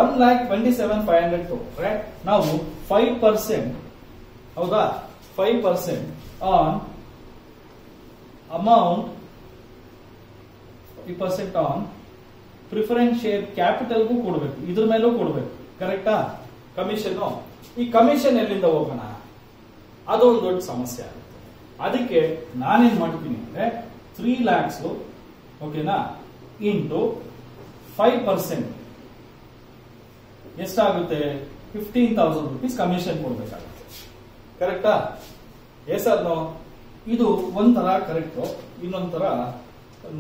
one lakh twenty seven five hundred ತಗೊಂಡ್ರೆ ನಾವು ಫೈವ್ ಪರ್ಸೆಂಟ್ ಹೌದಾ? Five percent on amount five percent on preference share ಕ್ಯಾಪಿಟಲ್ಗೂ ಕೊಡಬೇಕು, ಇದ್ರ ಮೇಲೂ ಕೊಡಬೇಕು ಕರೆಕ್ಟಾ ಕಮಿಷನ್ ಈ ಕಮಿಷನ್ ಎಲ್ಲಿಂದ ಹೋಗೋಣ? ಅದೊಂದು ದೊಡ್ಡ ಸಮಸ್ಯೆ ಆಗುತ್ತೆ. ಅದಕ್ಕೆ ನಾನೇನ್ ಮಾಡ್ತೀನಿ ಅಂದ್ರೆ ತ್ರೀ ಲ್ಯಾಕ್ಸ್ ಓಕೆನಾ ಇಂಟು ಫೈವ್ ಪರ್ಸೆಂಟ್ ಎಷ್ಟಾಗುತ್ತೆ? ಫಿಫ್ಟೀನ್ ತೌಸಂಡ್ ರುಪೀಸ್ ಕಮಿಷನ್ ಕೊಡ್ಬೇಕಾಗುತ್ತೆ. ಕರೆಕ್ಟಾ? ಎಸ್ ನೋ ಇದು ಒಂಥರ ಕರೆಕ್ಟು ಇನ್ನೊಂಥರ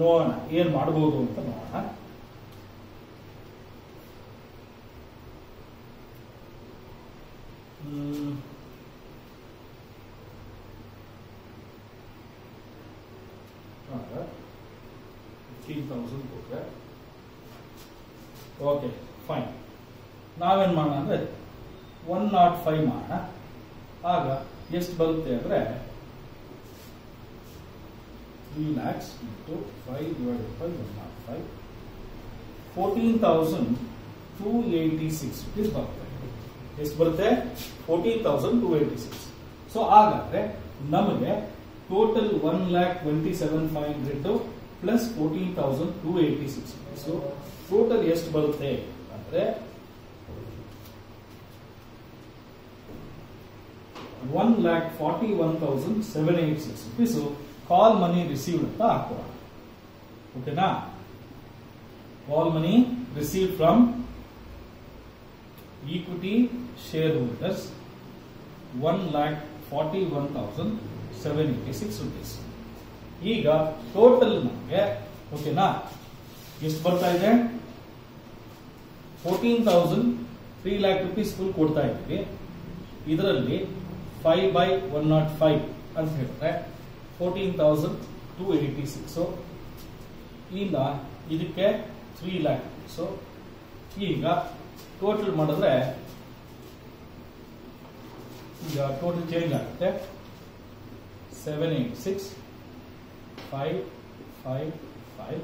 ನೋಡೋಣ, ಏನ್ ಮಾಡಬಹುದು ಅಂತ ನೋಡೋಣ. ಓಕೆ ಫೈನ್ ನಾವೇನ್ ಮಾಡೋಣ ಅಂದ್ರೆ ಒನ್ ನಾಟ್ ಫೈವ್ ಮಾಡೋಣ. ಆಗ ಎಷ್ಟು ಬರುತ್ತೆ ಅಂದ್ರೆ three lakhs into five divided by one nought five fourteen thousand two eighty six rupees ಬರುತ್ತೆ. ಎಷ್ಟು ಬರುತ್ತೆ? Fourteen thousand two eighty six so ಹಾಗಾದ್ರೆ ನಮಗೆ total one lakh twenty seven five hundred plus fourteen thousand two eighty six so total ಎಷ್ಟು ಬರುತ್ತೆ? ಅಂದ್ರೆ one lakh forty one thousand seven eight six rupees call money received ಅಂತ ಹಾಕೋಣ ಓಕೆನಾ call money receive from equity share holders one lakh forty one thousand seven eighty six rupees ಈಗ total ನಮಗೆ ಓಕೆನಾ ಎಷ್ಟು ಬರ್ತಾ ಇದೆ? Fourteen thousand three lakh rupees full ಕೊಡ್ತಾ ಇದ್ದೀವಿ. ಇದರಲ್ಲಿ five by one nought five ಅಂತ ಹೇಳಿದ್ರೆ fourteen thousand two eighty six ಈಗ ಇದಕ್ಕೆ ತ್ರೀ ಲ್ಯಾಕ್ ಸೊ ಈಗ ಟೋಟಲ್ ಮಾಡಿದ್ರೆ ಈಗ ಟೋಟಲ್ ಚೇಂಜ್ ಆಗುತ್ತೆ. Seven eight six five five five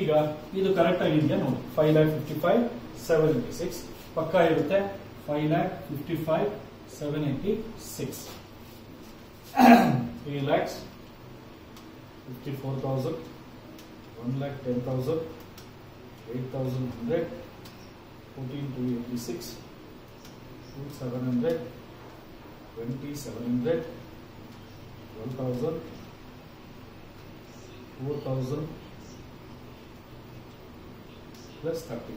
ಈಗ ಇದು ಕರೆಕ್ಟ್ ಆಗಿದೆಯಾ ನೋಡಿ. Five lakh fifty five seven six ಪಕ್ಕ ಇರುತ್ತೆ five lakh fifty five seven eighty six three lakhs fifty four thousand one lakh ten thousand eight thousand hundred fourteen two eighty six two seven hundred twenty seven hundred twelve thousand four thousand plus thirty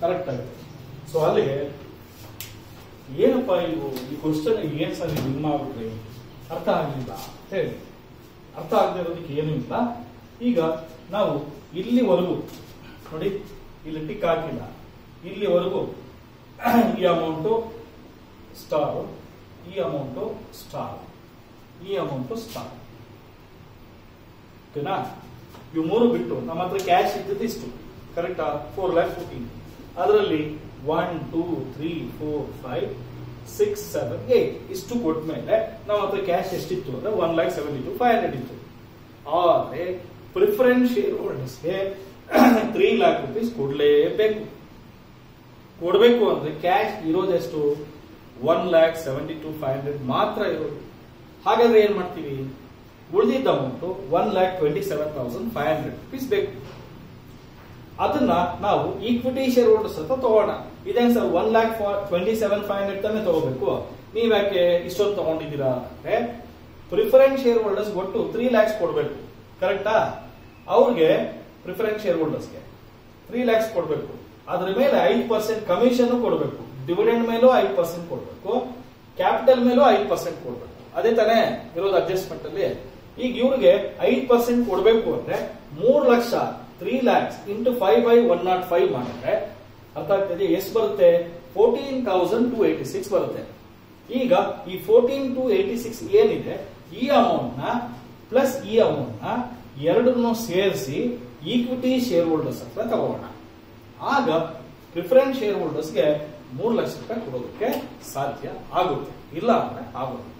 correct ಆಗಿದೆ so ಅಲ್ಲಿ ಏನಪ್ಪ ಇವು ಈ question ಏನ್ sir ಇದು ಆಗುತ್ತೆ ಅರ್ಥ ಆಗಲಿಲ್ಲ ಹೇಳಿ. ಅರ್ಥ ಆಗದೆ ಇರೋದಕ್ಕೆ ಏನು ಇಲ್ಲ. ಈಗ ನಾವು ಇಲ್ಲಿವರೆಗೂ, ನೋಡಿ, ಇಲ್ಲಿ ಟಿಕ್ ಹಾಕಿಲ್ಲ. ಇಲ್ಲಿವರೆಗೂ ಈ ಅಮೌಂಟು ಸ್ಟಾರ್ ಈ ಅಮೌಂಟು ಸ್ಟಾರ್ ಈ ಅಮೌಂಟು ಸ್ಟಾರ್ ಓಕೆನಾ? ಇವು ಮೂರು ಬಿಟ್ಟು, ನಮ್ಮ ಹತ್ರ ಕ್ಯಾಶ್ ಇದ್ದದ್ದು ಇಷ್ಟು. ಕರೆಕ್ಟಾ ಫೋರ್ ಲ್ಯಾಕ್ ಫೋರ್ಟೀನ್ ಅದರಲ್ಲಿ one two three four five six seven eight ಇಷ್ಟು ಕೊಟ್ಟ ಮೇಲೆ ನಮ್ಮ ಹತ್ರ ಕ್ಯಾಶ್ ಎಷ್ಟಿತ್ತು ಅಂದ್ರೆ one lakh seventy two five hundred ಇತ್ತು. ಆದರೆ ಪ್ರಿಫರೆನ್ಸ್ ಶೇರ್ ಹೋಲ್ಡರ್ಸ್ಗೆ ತ್ರೀ ಲ್ಯಾಕ್ ರುಪೀಸ್ ಕೊಡ್ಲೇಬೇಕು. ಕೊಡಬೇಕು ಅಂದ್ರೆ cash ಇರೋದೆಷ್ಟು one lakh seventy two five hundred ಮಾತ್ರ ಇರೋದು. ಹಾಗಾದ್ರೆ ಏನ್ ಮಾಡ್ತೀವಿ? ಉಳಿದಿದ್ದ amount one lakh twenty seven thousand five hundred rupees ಬೇಕು. ಅದನ್ನ ನಾವು ಈಕ್ವಿಟಿ ಶೇರ್ ಹೋಲ್ಡರ್ಸ್ ಹತ್ರ ತಗೋಣ. ಇದೇನ್ sir one lakh twenty seven five hundred ತಾನೇ ತಗೋಬೇಕು. ನೀವ್ ಯಾಕೆ ಇಷ್ಟೊಂದು ತಗೊಂಡಿದ್ದೀರಾ ಅಂದ್ರೆ ಪ್ರಿಫರೆನ್ಸ್ ಶೇರ್ ಹೋಲ್ಡರ್ಸ್ ಒಟ್ಟು ತ್ರೀ ಲ್ಯಾಕ್ಸ್ ಕೊಡಬೇಕು. ಕರೆಕ್ಟಾ ಅವ್ರಿಗೆ ಪ್ರಿಫರೆನ್ಸ್ ಶೇರ್ ಹೋಲ್ಡರ್ಸ್ಗೆ ತ್ರೀ ಲ್ಯಾಕ್ಸ್ ಕೊಡಬೇಕು. ಅದ್ರ ಮೇಲೆ ಐದು ಪರ್ಸೆಂಟ್ ಕಮಿಷನ್ ಕೊಡಬೇಕು. ಡಿವಿಡೆಂಡ್ ಮೇಲೂ ಐದು ಪರ್ಸೆಂಟ್ ಕೊಡಬೇಕು. ಕ್ಯಾಪಿಟಲ್ ಮೇಲೂ ಐದು ಪರ್ಸೆಂಟ್ ಕೊಡಬೇಕು. ಅದೇ ತಾನೇ ಇರೋದು ಅಡ್ಜಸ್ಟ್ಮೆಂಟ್ ಅಲ್ಲಿ. ಈಗ ಇವ್ರಿಗೆ ಐದು ಪರ್ಸೆಂಟ್ ಕೊಡಬೇಕು ಅಂದ್ರೆ ಮೂರ್ lakh three lakhs into five by one naught five ಮಾಡಿದ್ರೆ ಅರ್ಥ ಆಗ್ತದೆ? ಎಷ್ಟು ಬರುತ್ತೆ? Fourteen thousand two eighty six ಬರುತ್ತೆ. ಈಗ ಈ ಫೋರ್ಟೀನ್ ಟು ಏಟಿ ಸಿಕ್ಸ್ ಏನಿದೆ? ಈ ಅಮೌಂಟ್ನ ಪ್ಲಸ್ ಈ ಅಮೌಂಟ್ನ ಎರಡನ್ನು ಸೇರಿಸಿ ಈಕ್ವಿಟಿ ಶೇರ್ ಹೋಲ್ಡರ್ಸ್ ಹತ್ರ ತಗೋಣ. ಆಗ ಪ್ರಿಫರೆನ್ಸ್ ಶೇರ್ ಹೋಲ್ಡರ್ಸ್ಗೆ ಮೂರು ಲಕ್ಷ ರೂಪಾಯಿ ಕೊಡೋದಕ್ಕೆ ಸಾಧ್ಯ ಆಗುತ್ತೆ. ಇಲ್ಲ ಅಂದ್ರೆ ಆಗೋದಿಲ್ಲ.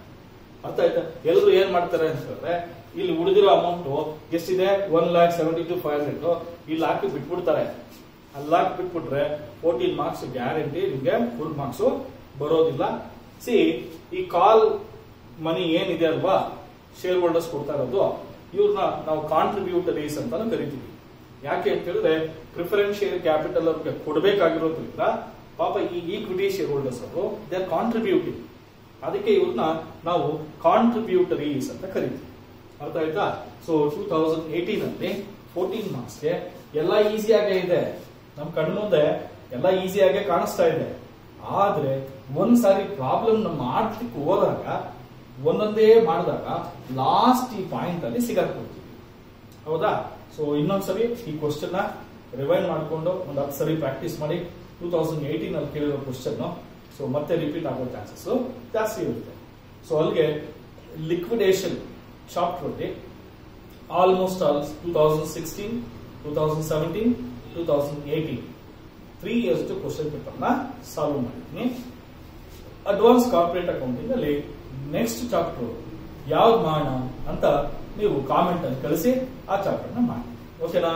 ಅರ್ಥ ಆಯ್ತಾ? ಎಲ್ಲರೂ ಏನ್ ಮಾಡ್ತಾರೆ ಅಂತ ಹೇಳಿದ್ರೆ, ಇಲ್ಲಿ ಉಳಿದಿರೋ ಅಮೌಂಟ್ ಎಷ್ಟಿದೆ? One lakh seventy two five hundred ಇಲ್ಲಿ ಹಾಕಿ ಬಿಟ್ಬಿಡ್ತಾರೆ. ಅಲ್ಲಿ ಹಾಕಿ ಬಿಟ್ಬಿಟ್ರೆ ಫೋರ್ಟೀನ್ ಮಾರ್ಕ್ಸ್ ಗ್ಯಾರಂಟಿ ನಿಮ್ಗೆ ಫುಲ್ ಮಾರ್ಕ್ಸ್ ಬರೋದಿಲ್ಲ. ಸಿ ಈ ಕಾಲ್ ಮನಿ ಏನಿದೆ ಅಲ್ವಾ? ಶೇರ್ ಹೋಲ್ಡರ್ಸ್ ಕೊಡ್ತಾ ಇರೋದು ಇವ್ರನ್ನ ನಾವು ಕಾಂಟ್ರಿಬ್ಯೂಟರೀಸ್ ಅಂತಾನು ಕರಿತೀವಿ. ಯಾಕೆ ಅಂತ ಹೇಳಿದ್ರೆ ಪ್ರಿಫರೆನ್ಸ್ ಶೇರ್ ಕ್ಯಾಪಿಟಲ್ ಅವ್ರಿಗೆ ಕೊಡಬೇಕಾಗಿರೋದ್ರಿಂದ, ಪಾಪ ಈ ಈಕ್ವಿಟಿ ಶೇರ್ ಹೋಲ್ಡರ್ಸ್ ಅವರು ದೇ ಆರ್ ಕಾಂಟ್ರಿಬ್ಯೂಟಿಂಗ್ ಅದಕ್ಕೆ ಇವ್ರನ್ನ ನಾವು ಕಾಂಟ್ರಿಬ್ಯೂಟರೀಸ್ ಅಂತ ಕರಿತೀವಿ. ಅರ್ಥ ಆಯ್ತಾ? ಸೊ ಟೂ ತೌಸಂಡ್ ಏಟೀನ್ ಅಲ್ಲಿ ಫೋರ್ಟೀನ್ ಮಾರ್ಕ್ಸ್ಗೆ ಎಲ್ಲ ಈಸಿಯಾಗೇ ಇದೆ. ನಮ್ ಕಣ್ಮುಂದೆ ಎಲ್ಲ ಈಸಿಯಾಗೆ ಕಾಣಿಸ್ತಾ ಇದೆ. ಆದ್ರೆ ಒಂದ್ಸಾರಿ ಪ್ರಾಬ್ಲಮ್ ನಮ್ಮ ಮಾಡ್ಲಿಕ್ಕೆ ಹೋದಾಗ, ಒಂದೊಂದೇ ಮಾಡಿದಾಗ ಲಾಸ್ಟ್ ಈ ಪಾಯಿಂಟ್ ಅಲ್ಲಿ ಸಿಗಾಕೊಳ್ತೀವಿ ಹೌದಾ? ಸೊ ಇನ್ನೊಂದ್ಸರಿ ಈ ಕ್ವಶನ್ನ ರಿವೈಂಡ್ ಮಾಡಿಕೊಂಡು ಒಂದು ಹತ್ತು ಸರಿ ಪ್ರಾಕ್ಟೀಸ್ ಮಾಡಿ ಟೂ ತೌಸಂಡ್ ಏಯ್ಟೀನ್ ಅಲ್ಲಿ ಕೇಳಿರೋ ಕ್ವಶನ್ ಸೊ ಮತ್ತೆ ರಿಪೀಟ್ ಆಗೋ ಚಾನ್ಸಸ್ ಜಾಸ್ತಿ ಇರುತ್ತೆ. ಸೊ ಅಲ್ಲಿಗೆ liquidation shop almost all two thousand sixteen two thousand seventeen thousand eighteen three years question ಪೇಪರ್ನ ಸಾಲ್ವ್ ಮಾಡಿದ್ದೀನಿ. ಅಡ್ವಾನ್ಸ್ ಕಾರ್ಪೊರೇಟ್ ಅಕೌಂಟಿಂಗ್ ಅಲ್ಲಿ ನೆಕ್ಸ್ಟ್ ಚಾಪ್ಟರ್ ಯಾವ್ದು ಮಾಡೋಣ ಅಂತ ನೀವು ಕಾಮೆಂಟ್ ಅಲ್ಲಿ ಕಳಿಸಿ, ಆ ಚಾಪ್ಟರ್ನ ಮಾಡಿ. ಓಕೆನಾ